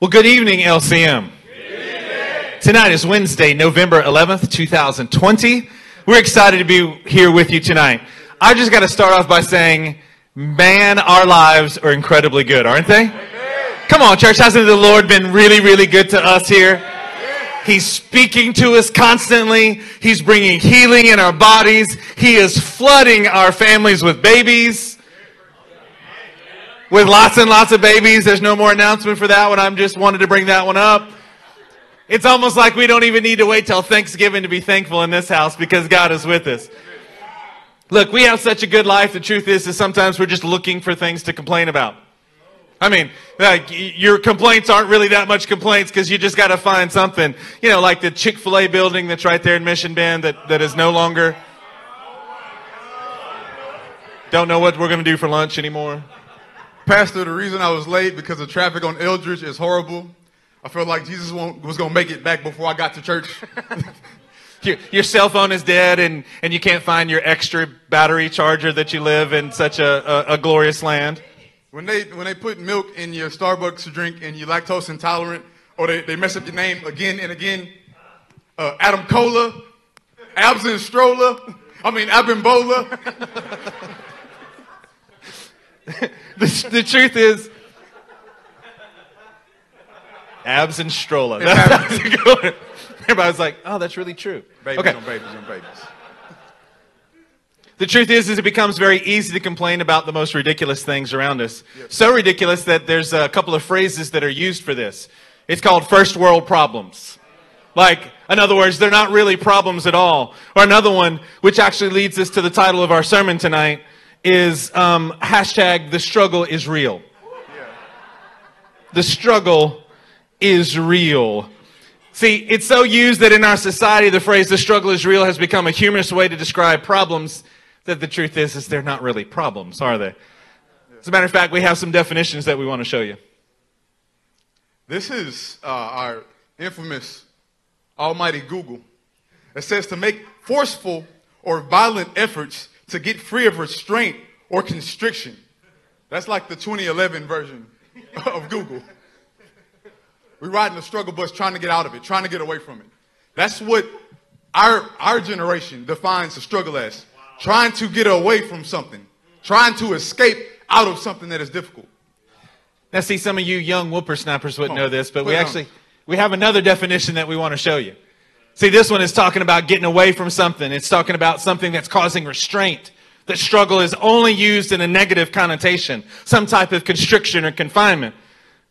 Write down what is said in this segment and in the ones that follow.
Well, good evening, LCM. Tonight is Wednesday, November 11th, 2020. We're excited to be here with you tonight. I just got to start off by saying, man, our lives are incredibly good, aren't they? Come on, church. Hasn't the Lord been really, really good to us here? He's speaking to us constantly. He's bringing healing in our bodies. He is flooding our families with babies. With lots and lots of babies. There's no more announcement for that one. I'm just wanted to bring that one up. It's almost like we don't even need to wait till Thanksgiving to be thankful in this house because God is with us. Look, we have such a good life. The truth is, is sometimes we're just looking for things to complain about. I mean, like, your complaints aren't really that much complaints because you just got to find something. You know, like the Chick fil A building that's right there in Mission Bend that, that is no longer. Don't know what we're going to do for lunch anymore. Pastor, the reason I was late because the traffic on Eldridge is horrible. I felt like Jesus was going to make it back before I got to church. your, your cell phone is dead and, and you can't find your extra battery charger that you live in such a, a, a glorious land. When they, when they put milk in your Starbucks drink and you're lactose intolerant, or they, they mess up your name again and again, uh, Adam Cola, Absent Stroller, I mean, Abimbola. the, the truth is, abs and stroller. That's, a good one. Everybody's like, oh, that's really true. Babies okay. on babies on babies. The truth is, is it becomes very easy to complain about the most ridiculous things around us. Yep. So ridiculous that there's a couple of phrases that are used for this. It's called first world problems. Like, in other words, they're not really problems at all. Or another one, which actually leads us to the title of our sermon tonight, is um, hashtag the struggle is real. The struggle is real. See, it's so used that in our society, the phrase the struggle is real has become a humorous way to describe problems that the truth is, is they're not really problems, are they? As a matter of fact, we have some definitions that we want to show you. This is uh, our infamous almighty Google. It says to make forceful or violent efforts to get free of restraint or constriction. That's like the 2011 version of Google. We're riding the struggle bus trying to get out of it, trying to get away from it. That's what our, our generation defines the struggle as trying to get away from something, trying to escape out of something that is difficult. Now, see, some of you young whippersnappers wouldn't know this, but we actually we have another definition that we want to show you. See, this one is talking about getting away from something. It's talking about something that's causing restraint. That struggle is only used in a negative connotation, some type of constriction or confinement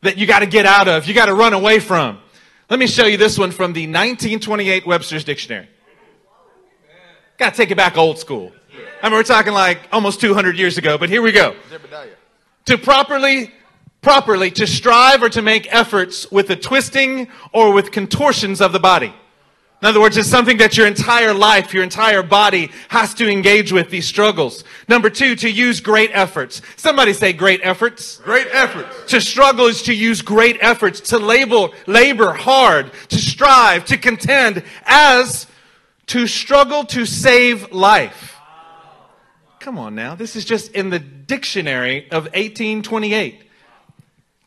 that you got to get out of, you got to run away from. Let me show you this one from the 1928 Webster's Dictionary. Got to take it back old school. I mean, we're talking like almost 200 years ago, but here we go. To properly, properly, to strive or to make efforts with the twisting or with contortions of the body. In other words, it's something that your entire life, your entire body has to engage with these struggles. Number two, to use great efforts. Somebody say great efforts. Great efforts. To struggle is to use great efforts, to label, labor hard, to strive, to contend as to struggle to save life. Come on now. This is just in the dictionary of 1828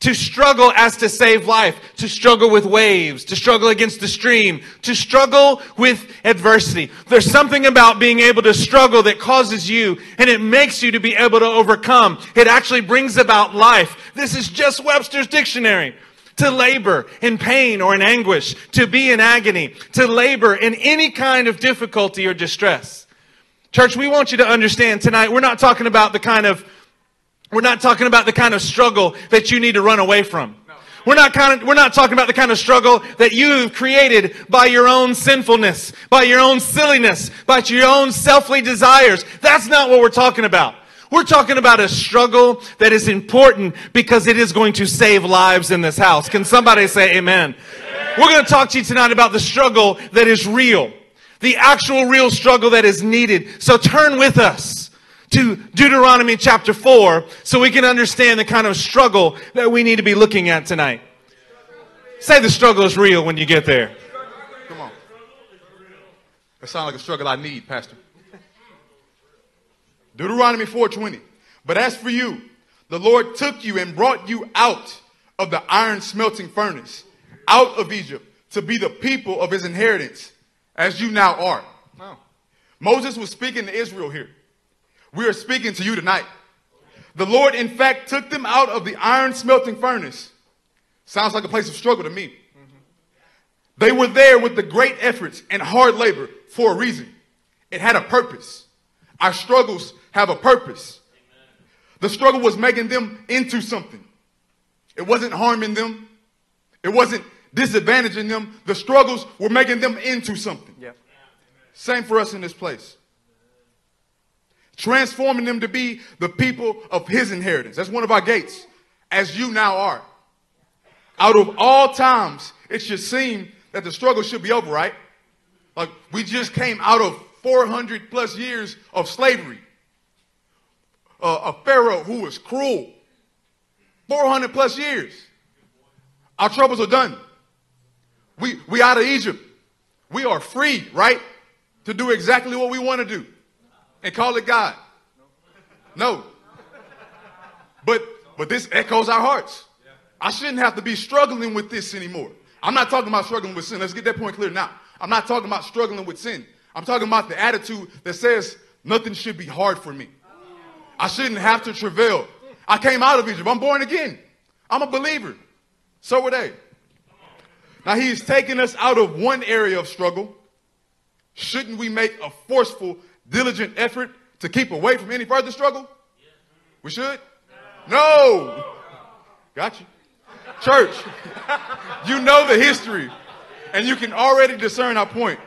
to struggle as to save life, to struggle with waves, to struggle against the stream, to struggle with adversity. There's something about being able to struggle that causes you and it makes you to be able to overcome. It actually brings about life. This is just Webster's dictionary. To labor in pain or in anguish, to be in agony, to labor in any kind of difficulty or distress. Church, we want you to understand tonight, we're not talking about the kind of we're not talking about the kind of struggle that you need to run away from. We're not kind of, we're not talking about the kind of struggle that you've created by your own sinfulness, by your own silliness, by your own selfly desires. That's not what we're talking about. We're talking about a struggle that is important because it is going to save lives in this house. Can somebody say amen? amen? We're going to talk to you tonight about the struggle that is real. The actual real struggle that is needed. So turn with us to Deuteronomy chapter 4 so we can understand the kind of struggle that we need to be looking at tonight. Say the struggle is real when you get there. Come on. That sounds like a struggle I need, Pastor. Deuteronomy 4:20. But as for you, the Lord took you and brought you out of the iron smelting furnace out of Egypt to be the people of his inheritance, as you now are. Wow. Moses was speaking to Israel here. We are speaking to you tonight. The Lord, in fact, took them out of the iron smelting furnace. Sounds like a place of struggle to me. They were there with the great efforts and hard labor for a reason. It had a purpose. Our struggles have a purpose. The struggle was making them into something. It wasn't harming them. It wasn't disadvantaging them. The struggles were making them into something. Yep. Same for us in this place. Transforming them to be the people of his inheritance. That's one of our gates, as you now are. Out of all times, it should seem that the struggle should be over, right? Like we just came out of 400 plus years of slavery. Uh, a Pharaoh who was cruel. 400 plus years. Our troubles are done. We, we out of Egypt. We are free, right? To do exactly what we want to do and call it God. No. But, but this echoes our hearts. I shouldn't have to be struggling with this anymore. I'm not talking about struggling with sin. Let's get that point clear now. I'm not talking about struggling with sin. I'm talking about the attitude that says nothing should be hard for me. I shouldn't have to travail. I came out of Egypt. I'm born again. I'm a believer. So were they. Now he's taken us out of one area of struggle. Shouldn't we make a forceful, diligent effort to keep away from any further struggle? We should? No. Got you. Church, you know the history, and you can already discern our point.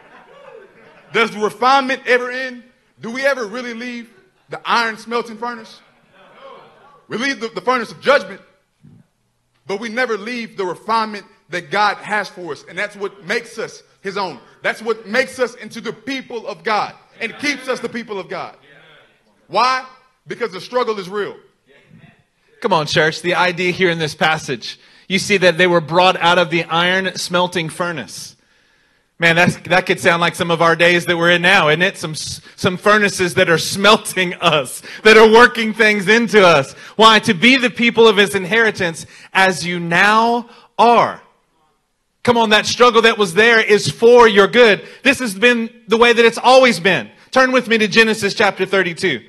Does the refinement ever end? Do we ever really leave the iron smelting furnace? We leave the, the furnace of judgment, but we never leave the refinement that God has for us. And that's what makes us his own. That's what makes us into the people of God and keeps us the people of God. Why? Because the struggle is real. Come on, church. The idea here in this passage, you see that they were brought out of the iron smelting furnace. Man, that's, that could sound like some of our days that we're in now, isn't it? Some, some furnaces that are smelting us, that are working things into us. Why? To be the people of his inheritance as you now are. Come on, that struggle that was there is for your good. This has been the way that it's always been. Turn with me to Genesis chapter 32.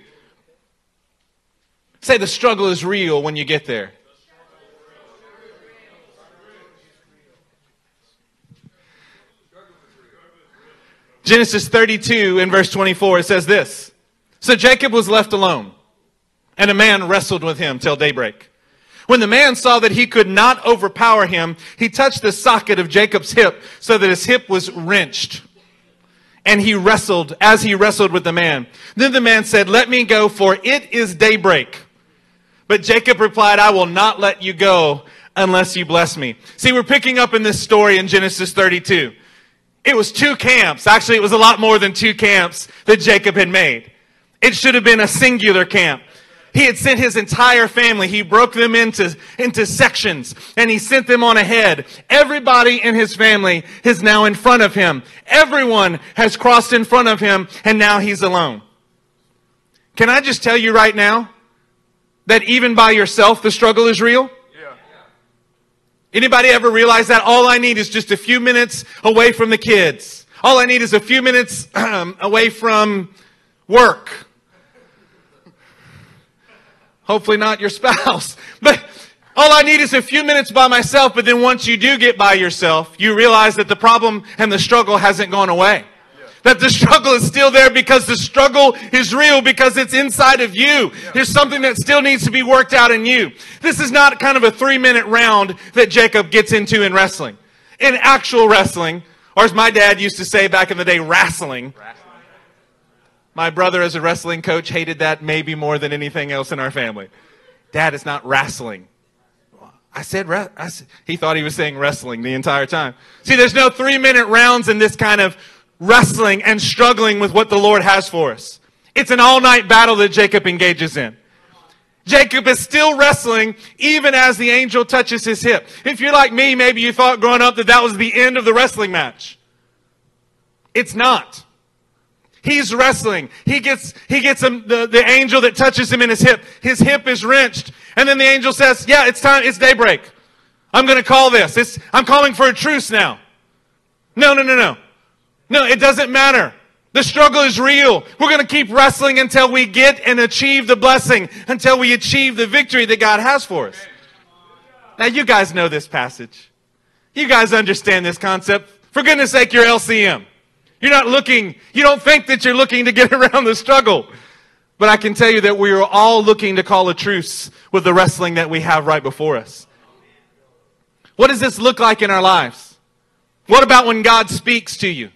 Say the struggle is real when you get there. Genesis 32 in verse 24, it says this. So Jacob was left alone, and a man wrestled with him till daybreak. When the man saw that he could not overpower him, he touched the socket of Jacob's hip so that his hip was wrenched. And he wrestled as he wrestled with the man. Then the man said, Let me go, for it is daybreak. But Jacob replied, I will not let you go unless you bless me. See, we're picking up in this story in Genesis 32. It was two camps. Actually, it was a lot more than two camps that Jacob had made. It should have been a singular camp. He had sent his entire family. He broke them into, into sections and he sent them on ahead. Everybody in his family is now in front of him. Everyone has crossed in front of him and now he's alone. Can I just tell you right now that even by yourself, the struggle is real? Anybody ever realize that? All I need is just a few minutes away from the kids. All I need is a few minutes um, away from work. Hopefully not your spouse. But all I need is a few minutes by myself, but then once you do get by yourself, you realize that the problem and the struggle hasn't gone away. That the struggle is still there because the struggle is real because it's inside of you. There's something that still needs to be worked out in you. This is not kind of a three minute round that Jacob gets into in wrestling. In actual wrestling, or as my dad used to say back in the day, wrestling. My brother, as a wrestling coach, hated that maybe more than anything else in our family. Dad, it's not wrestling. I said, I said, he thought he was saying wrestling the entire time. See, there's no three minute rounds in this kind of wrestling and struggling with what the Lord has for us. It's an all night battle that Jacob engages in. Jacob is still wrestling even as the angel touches his hip. If you're like me, maybe you thought growing up that that was the end of the wrestling match. It's not. He's wrestling. He gets, he gets him, the, the angel that touches him in his hip. His hip is wrenched. And then the angel says, yeah, it's time, it's daybreak. I'm going to call this. It's, I'm calling for a truce now. No, no, no, no. No, it doesn't matter. The struggle is real. We're going to keep wrestling until we get and achieve the blessing, until we achieve the victory that God has for us. Now, you guys know this passage. You guys understand this concept. For goodness sake, you're LCM. You're not looking, you don't think that you're looking to get around the struggle. But I can tell you that we are all looking to call a truce with the wrestling that we have right before us. What does this look like in our lives? What about when God speaks to you?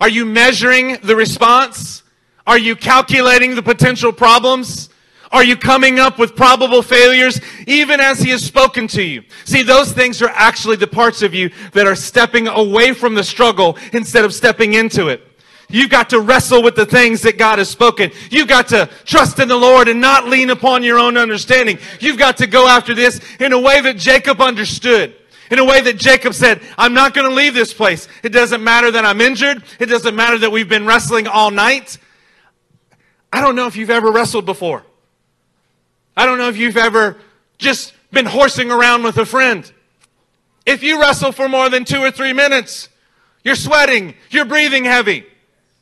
Are you measuring the response? Are you calculating the potential problems? Are you coming up with probable failures even as he has spoken to you? See, those things are actually the parts of you that are stepping away from the struggle instead of stepping into it. You've got to wrestle with the things that God has spoken. You've got to trust in the Lord and not lean upon your own understanding. You've got to go after this in a way that Jacob understood. In a way that Jacob said, I'm not going to leave this place. It doesn't matter that I'm injured. It doesn't matter that we've been wrestling all night. I don't know if you've ever wrestled before. I don't know if you've ever just been horsing around with a friend. If you wrestle for more than two or three minutes, you're sweating, you're breathing heavy.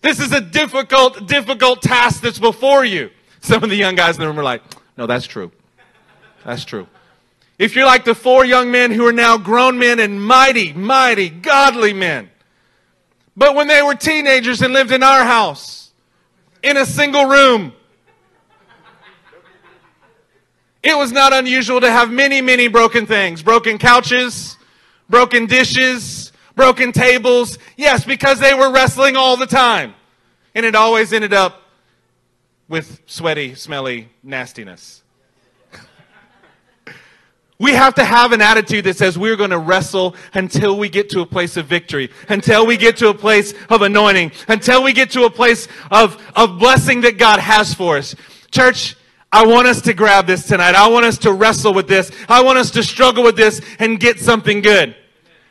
This is a difficult, difficult task that's before you. Some of the young guys in the room are like, no, that's true. That's true. If you're like the four young men who are now grown men and mighty, mighty, godly men, but when they were teenagers and lived in our house, in a single room, it was not unusual to have many, many broken things broken couches, broken dishes, broken tables. Yes, because they were wrestling all the time. And it always ended up with sweaty, smelly nastiness. We have to have an attitude that says we're going to wrestle until we get to a place of victory, until we get to a place of anointing, until we get to a place of, of blessing that God has for us. Church, I want us to grab this tonight. I want us to wrestle with this. I want us to struggle with this and get something good.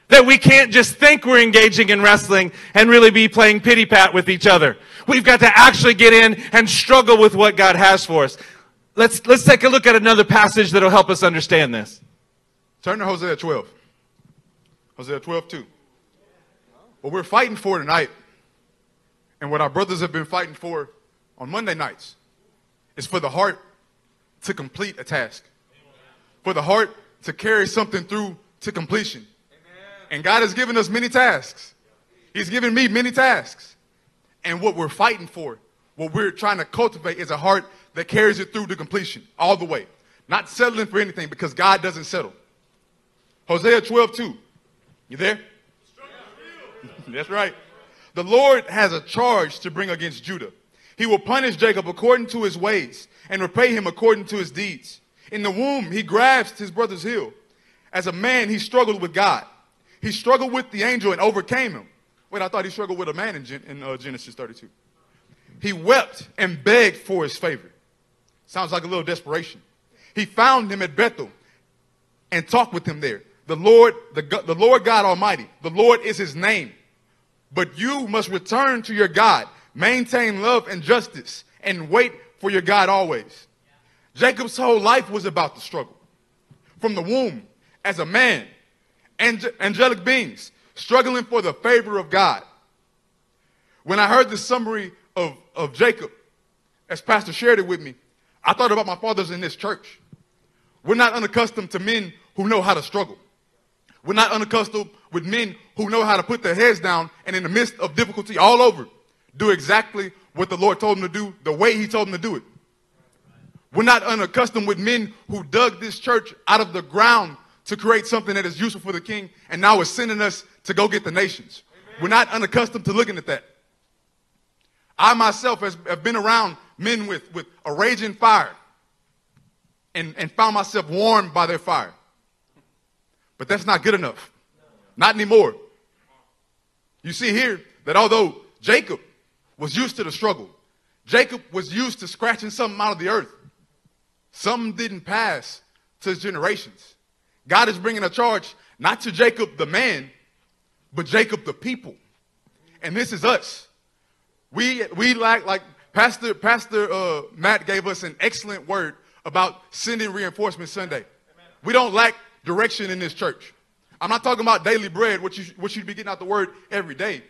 That we can't just think we're engaging in wrestling and really be playing pity pat with each other. We've got to actually get in and struggle with what God has for us. Let's, let's take a look at another passage that'll help us understand this. Turn to Hosea 12. Hosea 12, 2. What we're fighting for tonight, and what our brothers have been fighting for on Monday nights, is for the heart to complete a task, for the heart to carry something through to completion. And God has given us many tasks. He's given me many tasks. And what we're fighting for, what we're trying to cultivate, is a heart that carries it through to completion, all the way. Not settling for anything because God doesn't settle. Hosea 12, 2. You there? That's right. The Lord has a charge to bring against Judah. He will punish Jacob according to his ways and repay him according to his deeds. In the womb, he grasped his brother's heel. As a man, he struggled with God. He struggled with the angel and overcame him. Wait, I thought he struggled with a man in, Gen- in uh, Genesis 32. He wept and begged for his favor. Sounds like a little desperation. He found him at Bethel and talked with him there. The Lord, the, the Lord God Almighty, the Lord is his name. But you must return to your God, maintain love and justice, and wait for your God always. Jacob's whole life was about the struggle. From the womb, as a man, Ange- angelic beings, struggling for the favor of God. When I heard the summary of, of Jacob, as Pastor shared it with me, I thought about my fathers in this church. We're not unaccustomed to men who know how to struggle. We're not unaccustomed with men who know how to put their heads down and in the midst of difficulty all over, do exactly what the Lord told him to do, the way He told him to do it. We're not unaccustomed with men who dug this church out of the ground to create something that is useful for the king and now is sending us to go get the nations. Amen. We're not unaccustomed to looking at that. I myself has, have been around men with, with a raging fire and, and found myself warmed by their fire. But that's not good enough. Not anymore. You see here that although Jacob was used to the struggle, Jacob was used to scratching something out of the earth. Something didn't pass to his generations. God is bringing a charge not to Jacob the man, but Jacob the people. And this is us. We, we lack, like Pastor, Pastor uh, Matt gave us an excellent word about sending reinforcement Sunday. We don't lack direction in this church. I'm not talking about daily bread, which you, which you'd be getting out the word every day,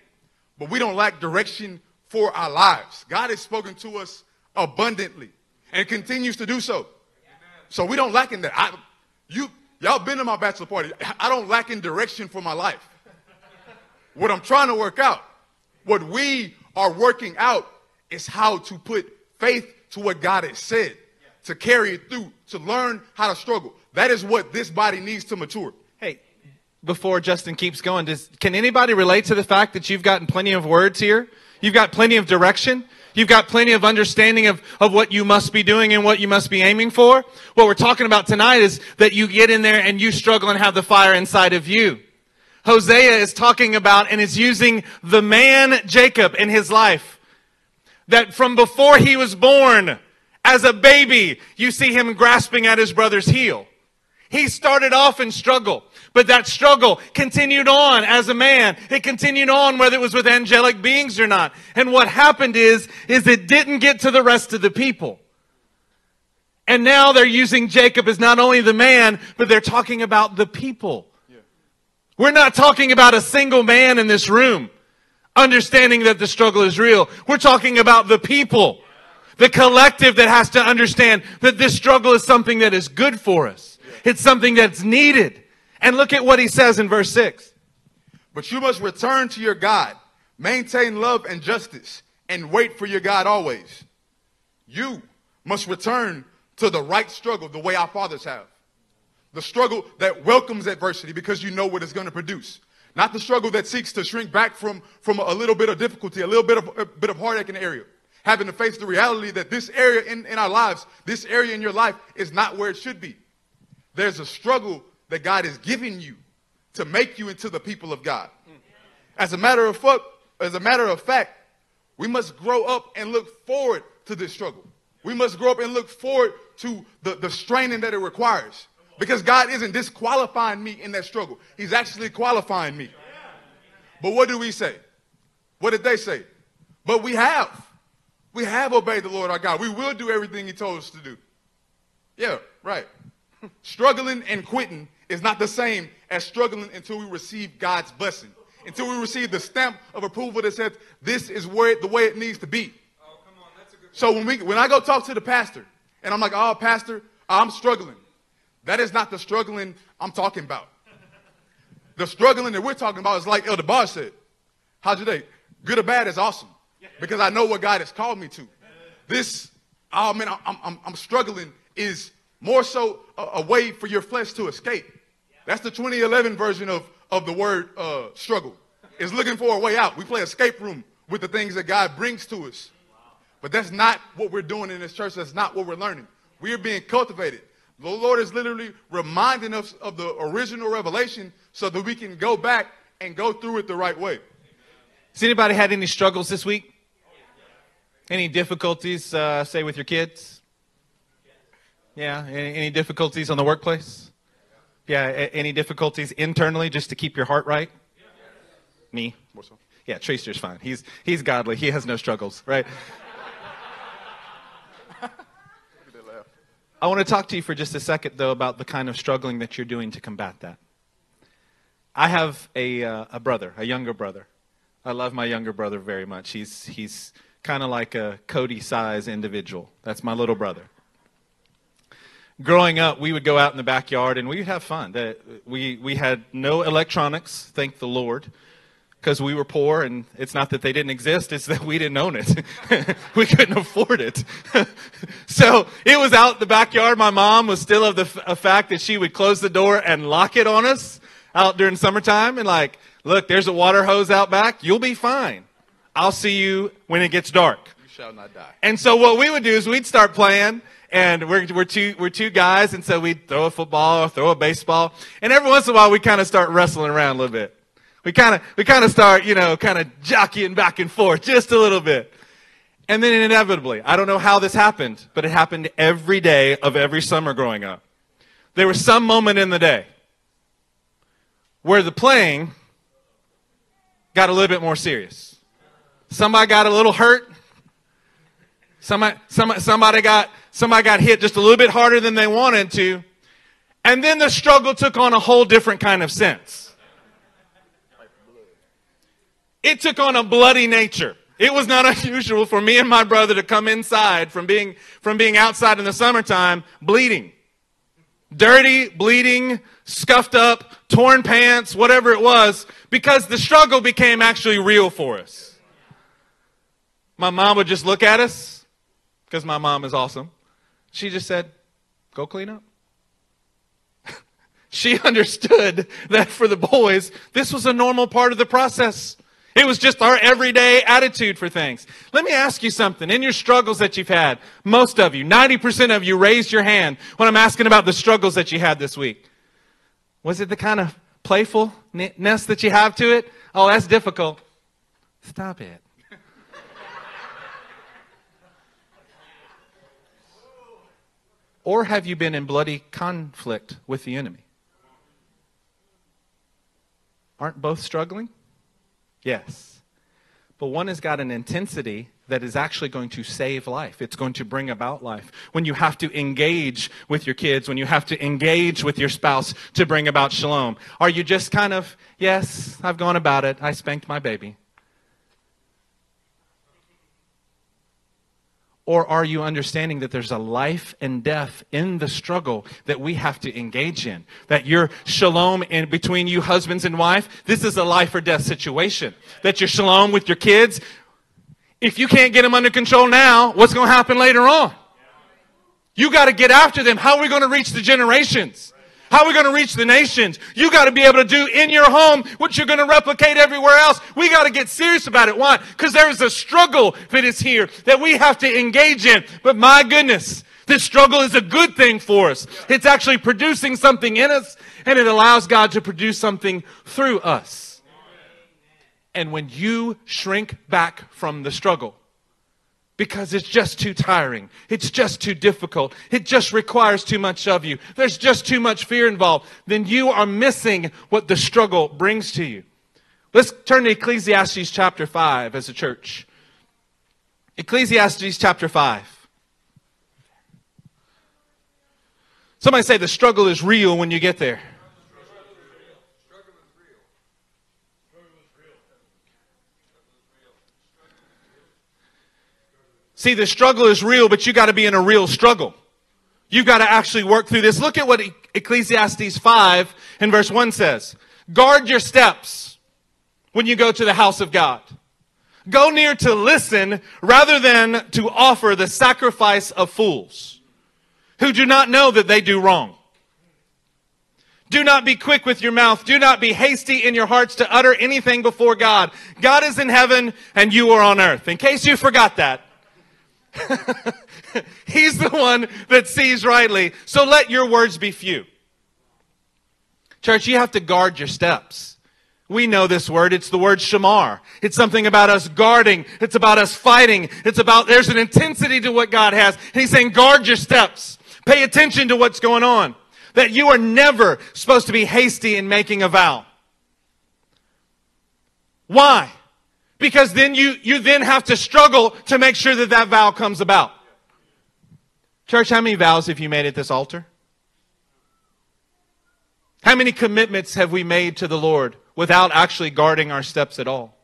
but we don't lack direction for our lives. God has spoken to us abundantly and continues to do so. So we don't lack in that. I, you, y'all been to my bachelor party. I don't lack in direction for my life. What I'm trying to work out, what we are working out is how to put faith to what God has said, to carry it through, to learn how to struggle. That is what this body needs to mature. Hey, before Justin keeps going, does, can anybody relate to the fact that you've gotten plenty of words here? You've got plenty of direction? You've got plenty of understanding of, of what you must be doing and what you must be aiming for. What we're talking about tonight is that you get in there and you struggle and have the fire inside of you. Hosea is talking about and is using the man Jacob in his life. That from before he was born, as a baby, you see him grasping at his brother's heel. He started off in struggle, but that struggle continued on as a man. It continued on whether it was with angelic beings or not. And what happened is, is it didn't get to the rest of the people. And now they're using Jacob as not only the man, but they're talking about the people. Yeah. We're not talking about a single man in this room understanding that the struggle is real. We're talking about the people, the collective that has to understand that this struggle is something that is good for us. It's something that's needed. And look at what he says in verse 6. But you must return to your God, maintain love and justice, and wait for your God always. You must return to the right struggle the way our fathers have. The struggle that welcomes adversity because you know what it's going to produce. Not the struggle that seeks to shrink back from, from a little bit of difficulty, a little bit of, a bit of heartache in the area. Having to face the reality that this area in, in our lives, this area in your life is not where it should be. There's a struggle that God is giving you to make you into the people of God. As a matter of fact, as a matter of fact, we must grow up and look forward to this struggle. We must grow up and look forward to the, the straining that it requires. Because God isn't disqualifying me in that struggle. He's actually qualifying me. But what do we say? What did they say? But we have. We have obeyed the Lord our God. We will do everything He told us to do. Yeah, right. Struggling and quitting is not the same as struggling until we receive God's blessing, until we receive the stamp of approval that says this is where it, the way it needs to be. Oh, so when we when I go talk to the pastor and I'm like, oh, pastor, I'm struggling. That is not the struggling I'm talking about. the struggling that we're talking about is like Elder Bar said. How's your day? Good or bad is awesome because I know what God has called me to. This, oh man, I'm, I'm, I'm struggling is more so a, a way for your flesh to escape. That's the 2011 version of, of the word uh, struggle. It's looking for a way out. We play escape room with the things that God brings to us. But that's not what we're doing in this church. That's not what we're learning. We are being cultivated. The Lord is literally reminding us of the original revelation so that we can go back and go through it the right way. Has anybody had any struggles this week? Any difficulties, uh, say, with your kids? Yeah. Any, any difficulties on the workplace? Yeah. A, any difficulties internally just to keep your heart right? Me? Yeah, Tracer's fine. He's, he's godly. He has no struggles, right? I want to talk to you for just a second, though, about the kind of struggling that you're doing to combat that. I have a, uh, a brother, a younger brother. I love my younger brother very much. He's, he's kind of like a Cody size individual. That's my little brother growing up, we would go out in the backyard and we'd have fun. We, we had no electronics, thank the Lord, because we were poor. And it's not that they didn't exist, it's that we didn't own it. we couldn't afford it. so it was out in the backyard. My mom was still of the f- fact that she would close the door and lock it on us out during summertime and like, look, there's a water hose out back. You'll be fine. I'll see you when it gets dark. You shall not die. And so what we would do is we'd start playing and we're, we're two, we're two guys, and so we throw a football or throw a baseball, and every once in a while we kind of start wrestling around a little bit. We kind of, we kind of start, you know, kind of jockeying back and forth just a little bit. And then inevitably, I don't know how this happened, but it happened every day of every summer growing up. There was some moment in the day where the playing got a little bit more serious. Somebody got a little hurt. Somebody, somebody, somebody got somebody got hit just a little bit harder than they wanted to, And then the struggle took on a whole different kind of sense. It took on a bloody nature. It was not unusual for me and my brother to come inside from being, from being outside in the summertime bleeding. Dirty, bleeding, scuffed up, torn pants, whatever it was, because the struggle became actually real for us. My mom would just look at us, because my mom is awesome. She just said, Go clean up. she understood that for the boys, this was a normal part of the process. It was just our everyday attitude for things. Let me ask you something. In your struggles that you've had, most of you, 90% of you raised your hand when I'm asking about the struggles that you had this week. Was it the kind of playfulness that you have to it? Oh, that's difficult. Stop it. Or have you been in bloody conflict with the enemy? Aren't both struggling? Yes. But one has got an intensity that is actually going to save life. It's going to bring about life. When you have to engage with your kids, when you have to engage with your spouse to bring about shalom, are you just kind of, yes, I've gone about it. I spanked my baby. Or are you understanding that there's a life and death in the struggle that we have to engage in? That your shalom in between you husbands and wife, this is a life or death situation. That your shalom with your kids, if you can't get them under control now, what's going to happen later on? You got to get after them. How are we going to reach the generations? How are we going to reach the nations? You got to be able to do in your home what you're going to replicate everywhere else. We got to get serious about it. Why? Because there is a struggle that is here that we have to engage in. But my goodness, this struggle is a good thing for us. It's actually producing something in us and it allows God to produce something through us. And when you shrink back from the struggle, because it's just too tiring. It's just too difficult. It just requires too much of you. There's just too much fear involved. Then you are missing what the struggle brings to you. Let's turn to Ecclesiastes chapter 5 as a church. Ecclesiastes chapter 5. Somebody say the struggle is real when you get there. See, the struggle is real, but you got to be in a real struggle. You've got to actually work through this. Look at what Ecclesiastes 5 and verse 1 says. Guard your steps when you go to the house of God. Go near to listen rather than to offer the sacrifice of fools who do not know that they do wrong. Do not be quick with your mouth. Do not be hasty in your hearts to utter anything before God. God is in heaven and you are on earth. In case you forgot that, He's the one that sees rightly. So let your words be few. Church, you have to guard your steps. We know this word. It's the word shamar. It's something about us guarding. It's about us fighting. It's about, there's an intensity to what God has. And he's saying, guard your steps. Pay attention to what's going on. That you are never supposed to be hasty in making a vow. Why? Because then you, you then have to struggle to make sure that that vow comes about. Church, how many vows have you made at this altar? How many commitments have we made to the Lord without actually guarding our steps at all?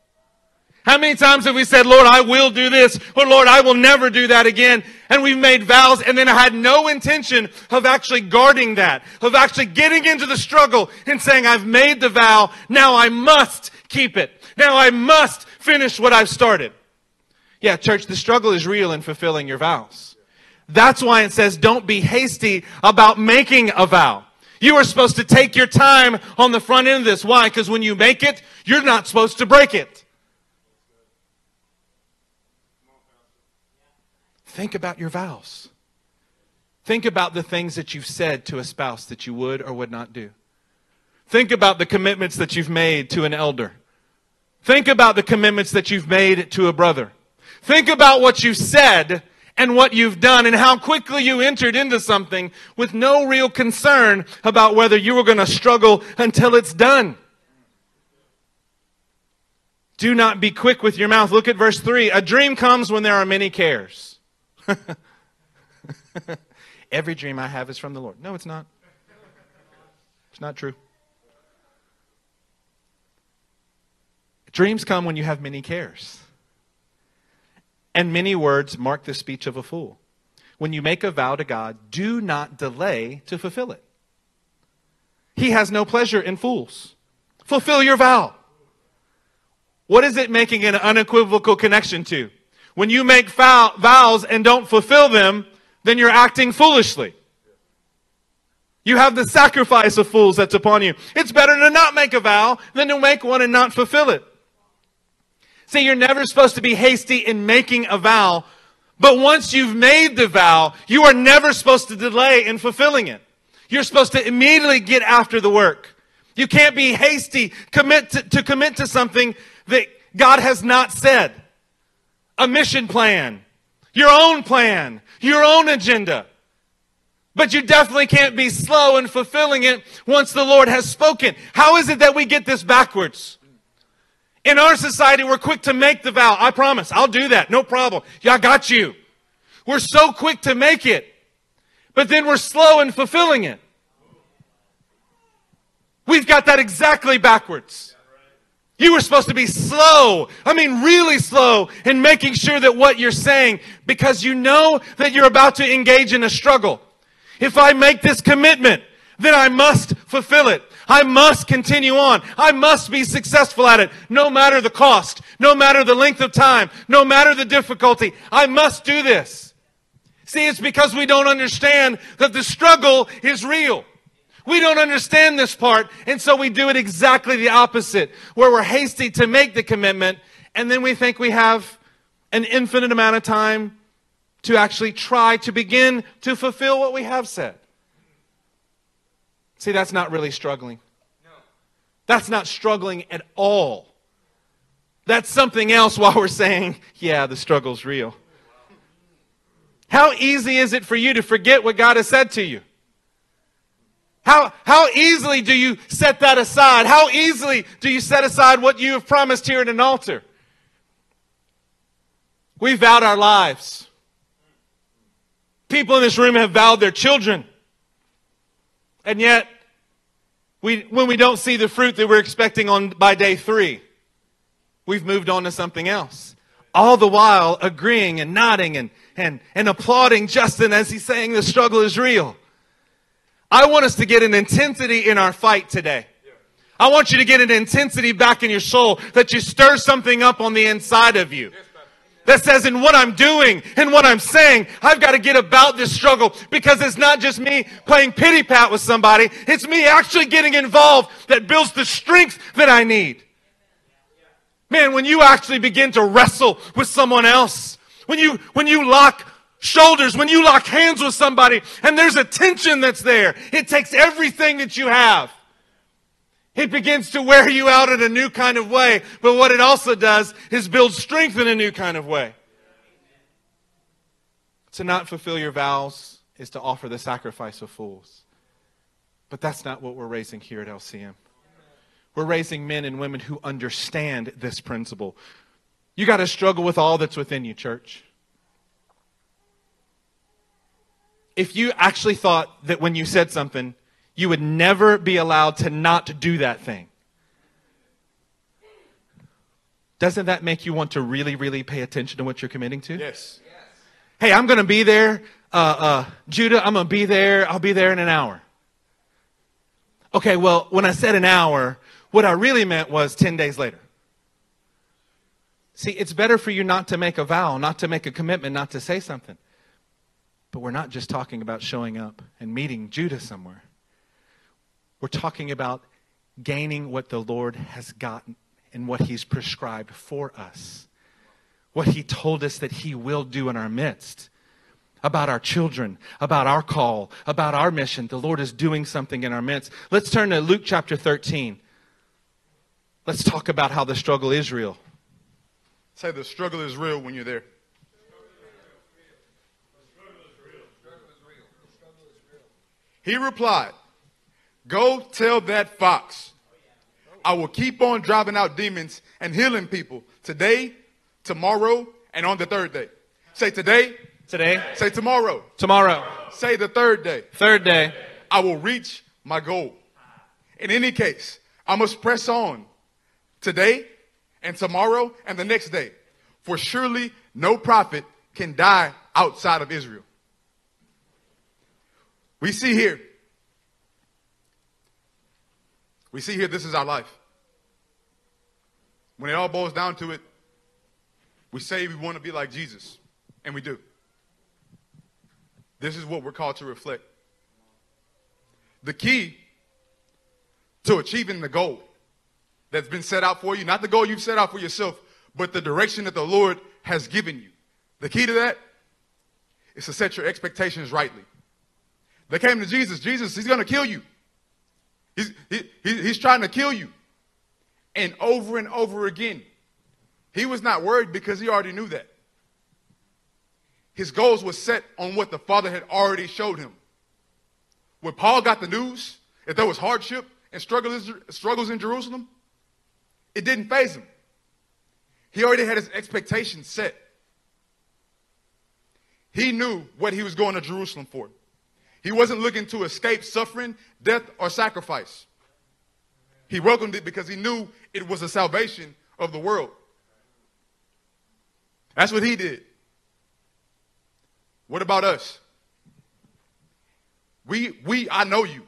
How many times have we said, Lord, I will do this, or Lord, I will never do that again? And we've made vows and then had no intention of actually guarding that, of actually getting into the struggle and saying, I've made the vow, now I must keep it. Now I must finish what I've started. Yeah, church, the struggle is real in fulfilling your vows. That's why it says don't be hasty about making a vow. You are supposed to take your time on the front end of this. Why? Because when you make it, you're not supposed to break it. Think about your vows. Think about the things that you've said to a spouse that you would or would not do. Think about the commitments that you've made to an elder. Think about the commitments that you've made to a brother. Think about what you said and what you've done and how quickly you entered into something with no real concern about whether you were going to struggle until it's done. Do not be quick with your mouth. Look at verse 3. A dream comes when there are many cares. Every dream I have is from the Lord. No, it's not. It's not true. Dreams come when you have many cares. And many words mark the speech of a fool. When you make a vow to God, do not delay to fulfill it. He has no pleasure in fools. Fulfill your vow. What is it making an unequivocal connection to? When you make vow- vows and don't fulfill them, then you're acting foolishly. You have the sacrifice of fools that's upon you. It's better to not make a vow than to make one and not fulfill it. See, you're never supposed to be hasty in making a vow, but once you've made the vow, you are never supposed to delay in fulfilling it. You're supposed to immediately get after the work. You can't be hasty commit to, to commit to something that God has not said. A mission plan, your own plan, your own agenda. But you definitely can't be slow in fulfilling it once the Lord has spoken. How is it that we get this backwards? In our society, we're quick to make the vow. I promise, I'll do that. No problem. Yeah, I got you. We're so quick to make it, but then we're slow in fulfilling it. We've got that exactly backwards. You were supposed to be slow. I mean, really slow in making sure that what you're saying, because you know that you're about to engage in a struggle. If I make this commitment, then I must fulfill it. I must continue on. I must be successful at it, no matter the cost, no matter the length of time, no matter the difficulty. I must do this. See, it's because we don't understand that the struggle is real. We don't understand this part, and so we do it exactly the opposite, where we're hasty to make the commitment, and then we think we have an infinite amount of time to actually try to begin to fulfill what we have said. See, that's not really struggling. No. That's not struggling at all. That's something else while we're saying, yeah, the struggle's real. How easy is it for you to forget what God has said to you? How, how easily do you set that aside? How easily do you set aside what you have promised here at an altar? We vowed our lives. People in this room have vowed their children. And yet, we, when we don't see the fruit that we're expecting on by day three, we've moved on to something else. All the while agreeing and nodding and, and, and applauding Justin as he's saying the struggle is real. I want us to get an intensity in our fight today. I want you to get an intensity back in your soul that you stir something up on the inside of you. That says, in what I'm doing and what I'm saying, I've got to get about this struggle because it's not just me playing pity pat with somebody. It's me actually getting involved that builds the strength that I need. Man, when you actually begin to wrestle with someone else, when you, when you lock shoulders, when you lock hands with somebody and there's a tension that's there, it takes everything that you have. It begins to wear you out in a new kind of way. But what it also does is build strength in a new kind of way. To not fulfill your vows is to offer the sacrifice of fools. But that's not what we're raising here at LCM. We're raising men and women who understand this principle. You got to struggle with all that's within you, church. if you actually thought that when you said something, you would never be allowed to not do that thing, doesn't that make you want to really, really pay attention to what you're committing to? Yes. Hey, I'm going to be there. Uh, uh, Judah, I'm going to be there. I'll be there in an hour. Okay, well, when I said an hour, what I really meant was 10 days later. See, it's better for you not to make a vow, not to make a commitment, not to say something. But we're not just talking about showing up and meeting Judah somewhere. We're talking about gaining what the Lord has gotten and what He's prescribed for us. What He told us that He will do in our midst. About our children, about our call, about our mission. The Lord is doing something in our midst. Let's turn to Luke chapter 13. Let's talk about how the struggle is real. Say the struggle is real when you're there. He replied, Go tell that fox, I will keep on driving out demons and healing people today, tomorrow, and on the third day. Say today. Today. Say tomorrow. Tomorrow. Say the third day. Third day. I will reach my goal. In any case, I must press on today and tomorrow and the next day. For surely no prophet can die outside of Israel. We see here, we see here this is our life. When it all boils down to it, we say we want to be like Jesus, and we do. This is what we're called to reflect. The key to achieving the goal that's been set out for you, not the goal you've set out for yourself, but the direction that the Lord has given you. The key to that is to set your expectations rightly. They came to Jesus. Jesus, he's going to kill you. He's, he, he's trying to kill you. And over and over again, he was not worried because he already knew that. His goals were set on what the Father had already showed him. When Paul got the news that there was hardship and struggles, struggles in Jerusalem, it didn't faze him. He already had his expectations set. He knew what he was going to Jerusalem for. He wasn't looking to escape suffering, death, or sacrifice. He welcomed it because he knew it was a salvation of the world. That's what he did. What about us? We, we, I know you.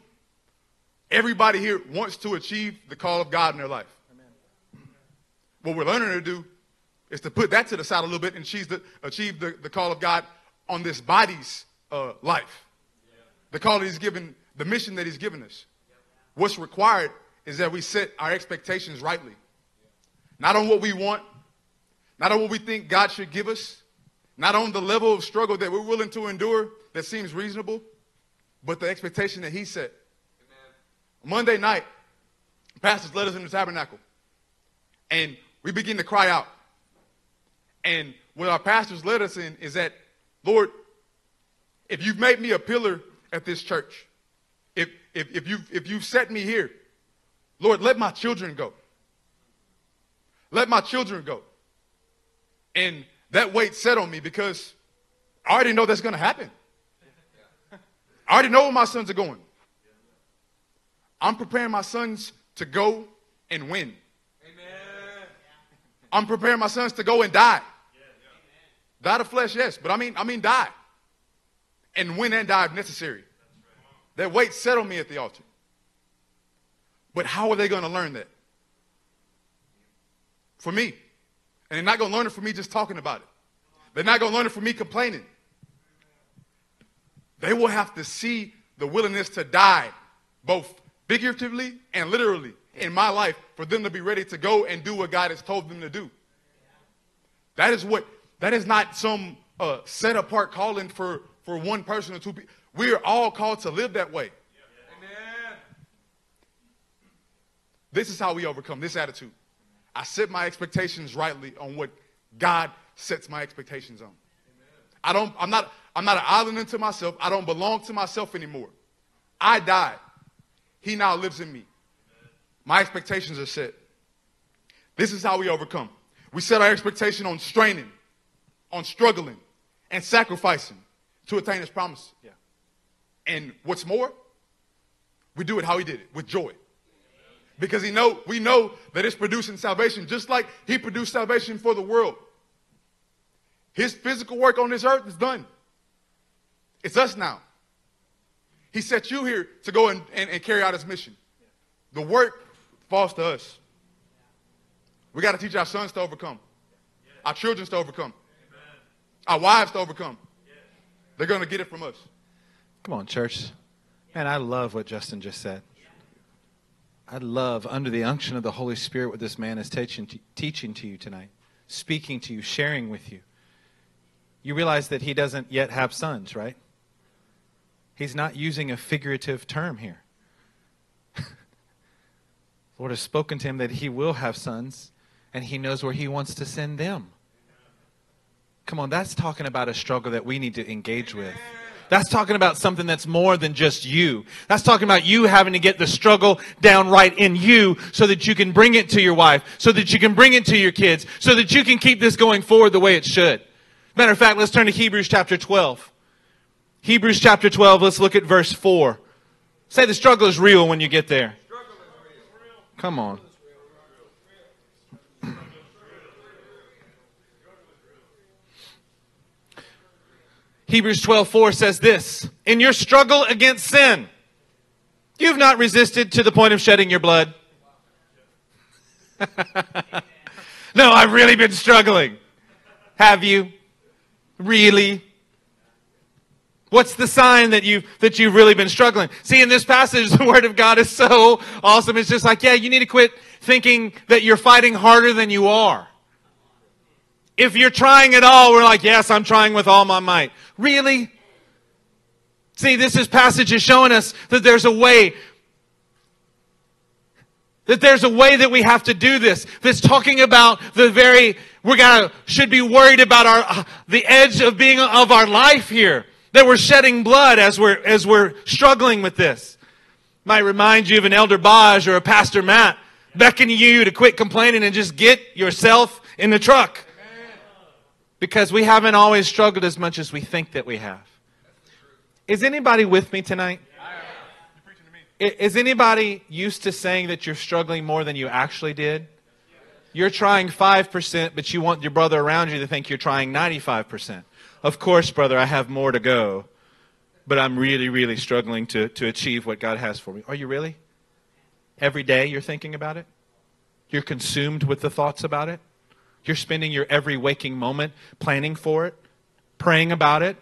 Everybody here wants to achieve the call of God in their life. Amen. What we're learning to do is to put that to the side a little bit and achieve the, achieve the, the call of God on this body's uh, life. The call that He's given, the mission that He's given us. What's required is that we set our expectations rightly. Not on what we want, not on what we think God should give us, not on the level of struggle that we're willing to endure that seems reasonable, but the expectation that He set. Amen. Monday night, pastors led us in the tabernacle, and we begin to cry out. And what our pastors led us in is that, Lord, if you've made me a pillar at this church, if, if, if, you've, if you've set me here, Lord, let my children go. Let my children go. And that weight set on me because I already know that's going to happen. I already know where my sons are going. I'm preparing my sons to go and win. Amen. I'm preparing my sons to go and die. Die to flesh, yes, but I mean, I mean die. And win and die if necessary. That weight set on me at the altar. But how are they going to learn that? For me. And they're not going to learn it from me just talking about it. They're not going to learn it from me complaining. They will have to see the willingness to die, both figuratively and literally, in my life for them to be ready to go and do what God has told them to do. That is what, that is not some uh, set apart calling for, for one person or two people. We are all called to live that way. Amen. This is how we overcome this attitude. I set my expectations rightly on what God sets my expectations on. I don't, I'm not, I'm not an island unto myself. I don't belong to myself anymore. I died. He now lives in me. My expectations are set. This is how we overcome. We set our expectation on straining, on struggling, and sacrificing to attain his promise. Yeah. And what's more, we do it how he did it, with joy. Because he know, we know that it's producing salvation, just like he produced salvation for the world. His physical work on this earth is done. It's us now. He set you here to go and, and, and carry out his mission. The work falls to us. We got to teach our sons to overcome, our children to overcome, our wives to overcome. They're going to get it from us. Come on, church. Man, I love what Justin just said. I love, under the unction of the Holy Spirit, what this man is teaching to, teaching to you tonight, speaking to you, sharing with you. You realize that he doesn't yet have sons, right? He's not using a figurative term here. Lord has spoken to him that he will have sons, and he knows where he wants to send them. Come on, that's talking about a struggle that we need to engage with. That's talking about something that's more than just you. That's talking about you having to get the struggle down right in you so that you can bring it to your wife, so that you can bring it to your kids, so that you can keep this going forward the way it should. Matter of fact, let's turn to Hebrews chapter 12. Hebrews chapter 12, let's look at verse 4. Say the struggle is real when you get there. Come on. Hebrews 12:4 says this, "In your struggle against sin, you've not resisted to the point of shedding your blood." no, I've really been struggling. Have you? Really? What's the sign that you've, that you've really been struggling? See, in this passage, the word of God is so awesome. It's just like, yeah, you need to quit thinking that you're fighting harder than you are. If you're trying at all, we're like, yes, I'm trying with all my might. Really? See, this is passage is showing us that there's a way that there's a way that we have to do this. That's talking about the very we're gonna should be worried about our uh, the edge of being of our life here. That we're shedding blood as we're as we're struggling with this. Might remind you of an elder Baj or a pastor Matt beckoning you to quit complaining and just get yourself in the truck. Because we haven't always struggled as much as we think that we have. Is anybody with me tonight? Is anybody used to saying that you're struggling more than you actually did? You're trying 5%, but you want your brother around you to think you're trying 95%. Of course, brother, I have more to go, but I'm really, really struggling to, to achieve what God has for me. Are you really? Every day you're thinking about it? You're consumed with the thoughts about it? You're spending your every waking moment planning for it, praying about it,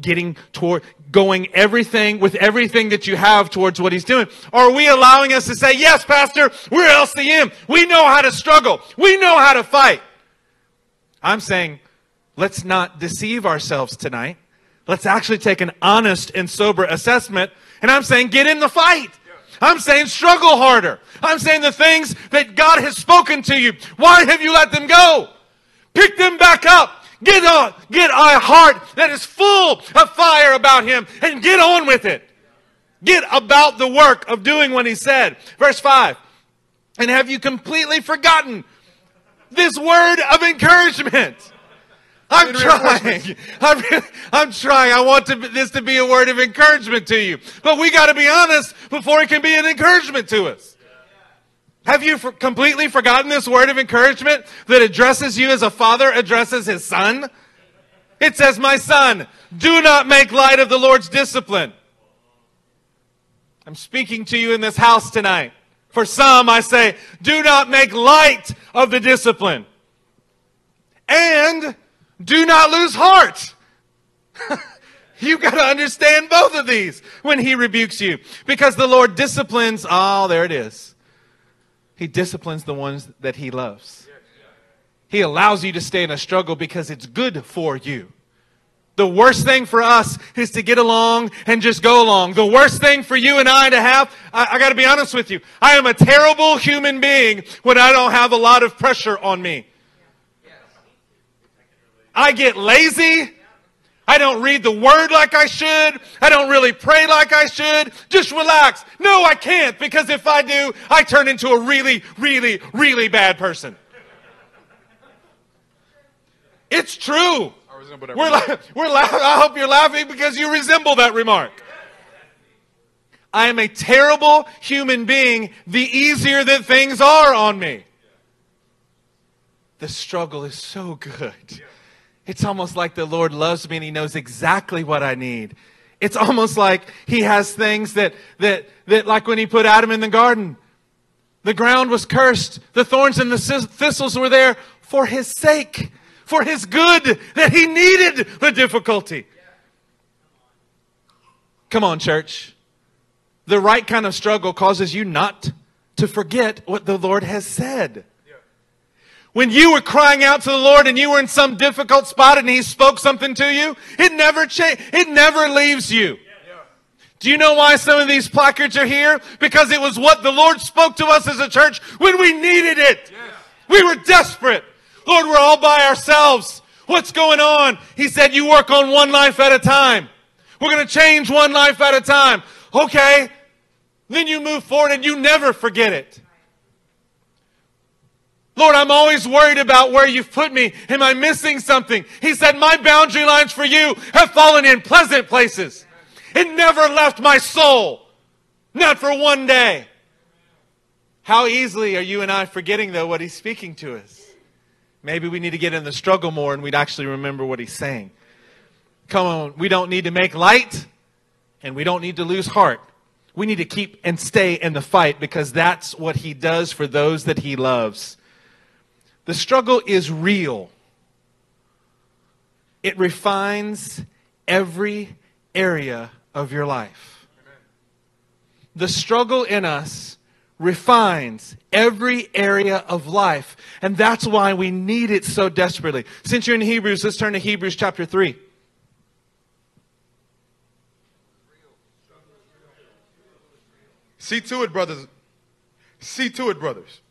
getting toward, going everything with everything that you have towards what he's doing? Are we allowing us to say, yes, pastor, we're LCM. We know how to struggle. We know how to fight. I'm saying, let's not deceive ourselves tonight. Let's actually take an honest and sober assessment. And I'm saying, get in the fight. I'm saying struggle harder. I'm saying the things that God has spoken to you. Why have you let them go? Pick them back up. Get on, get a heart that is full of fire about Him and get on with it. Get about the work of doing what He said. Verse 5. And have you completely forgotten this word of encouragement? I'm trying. I'm, I'm trying. I want to, this to be a word of encouragement to you. But we got to be honest before it can be an encouragement to us. Have you for, completely forgotten this word of encouragement that addresses you as a father addresses his son? It says, My son, do not make light of the Lord's discipline. I'm speaking to you in this house tonight. For some, I say, do not make light of the discipline. And do not lose heart. You've got to understand both of these when he rebukes you. Because the Lord disciplines, oh, there it is. He disciplines the ones that he loves. He allows you to stay in a struggle because it's good for you. The worst thing for us is to get along and just go along. The worst thing for you and I to have, I, I got to be honest with you, I am a terrible human being when I don't have a lot of pressure on me. I get lazy. I don't read the word like I should. I don't really pray like I should. Just relax. No, I can't because if I do, I turn into a really, really, really bad person. It's true. We're la- we're la- I hope you're laughing because you resemble that remark. I am a terrible human being the easier that things are on me. The struggle is so good. It's almost like the Lord loves me and He knows exactly what I need. It's almost like He has things that, that, that like when He put Adam in the garden, the ground was cursed, the thorns and the thistles were there for His sake, for His good, that He needed the difficulty. Come on, church. The right kind of struggle causes you not to forget what the Lord has said. When you were crying out to the Lord and you were in some difficult spot and He spoke something to you, it never cha- it never leaves you. Do you know why some of these placards are here? Because it was what the Lord spoke to us as a church when we needed it. Yes. We were desperate. Lord, we're all by ourselves. What's going on? He said, you work on one life at a time. We're going to change one life at a time. Okay. Then you move forward and you never forget it. Lord, I'm always worried about where you've put me. Am I missing something? He said, My boundary lines for you have fallen in pleasant places. It never left my soul. Not for one day. How easily are you and I forgetting, though, what he's speaking to us? Maybe we need to get in the struggle more and we'd actually remember what he's saying. Come on, we don't need to make light and we don't need to lose heart. We need to keep and stay in the fight because that's what he does for those that he loves. The struggle is real, it refines every area of your life. The struggle in us refines every area of life. And that's why we need it so desperately. Since you're in Hebrews, let's turn to Hebrews chapter 3. See to it, brothers. See to it, brothers,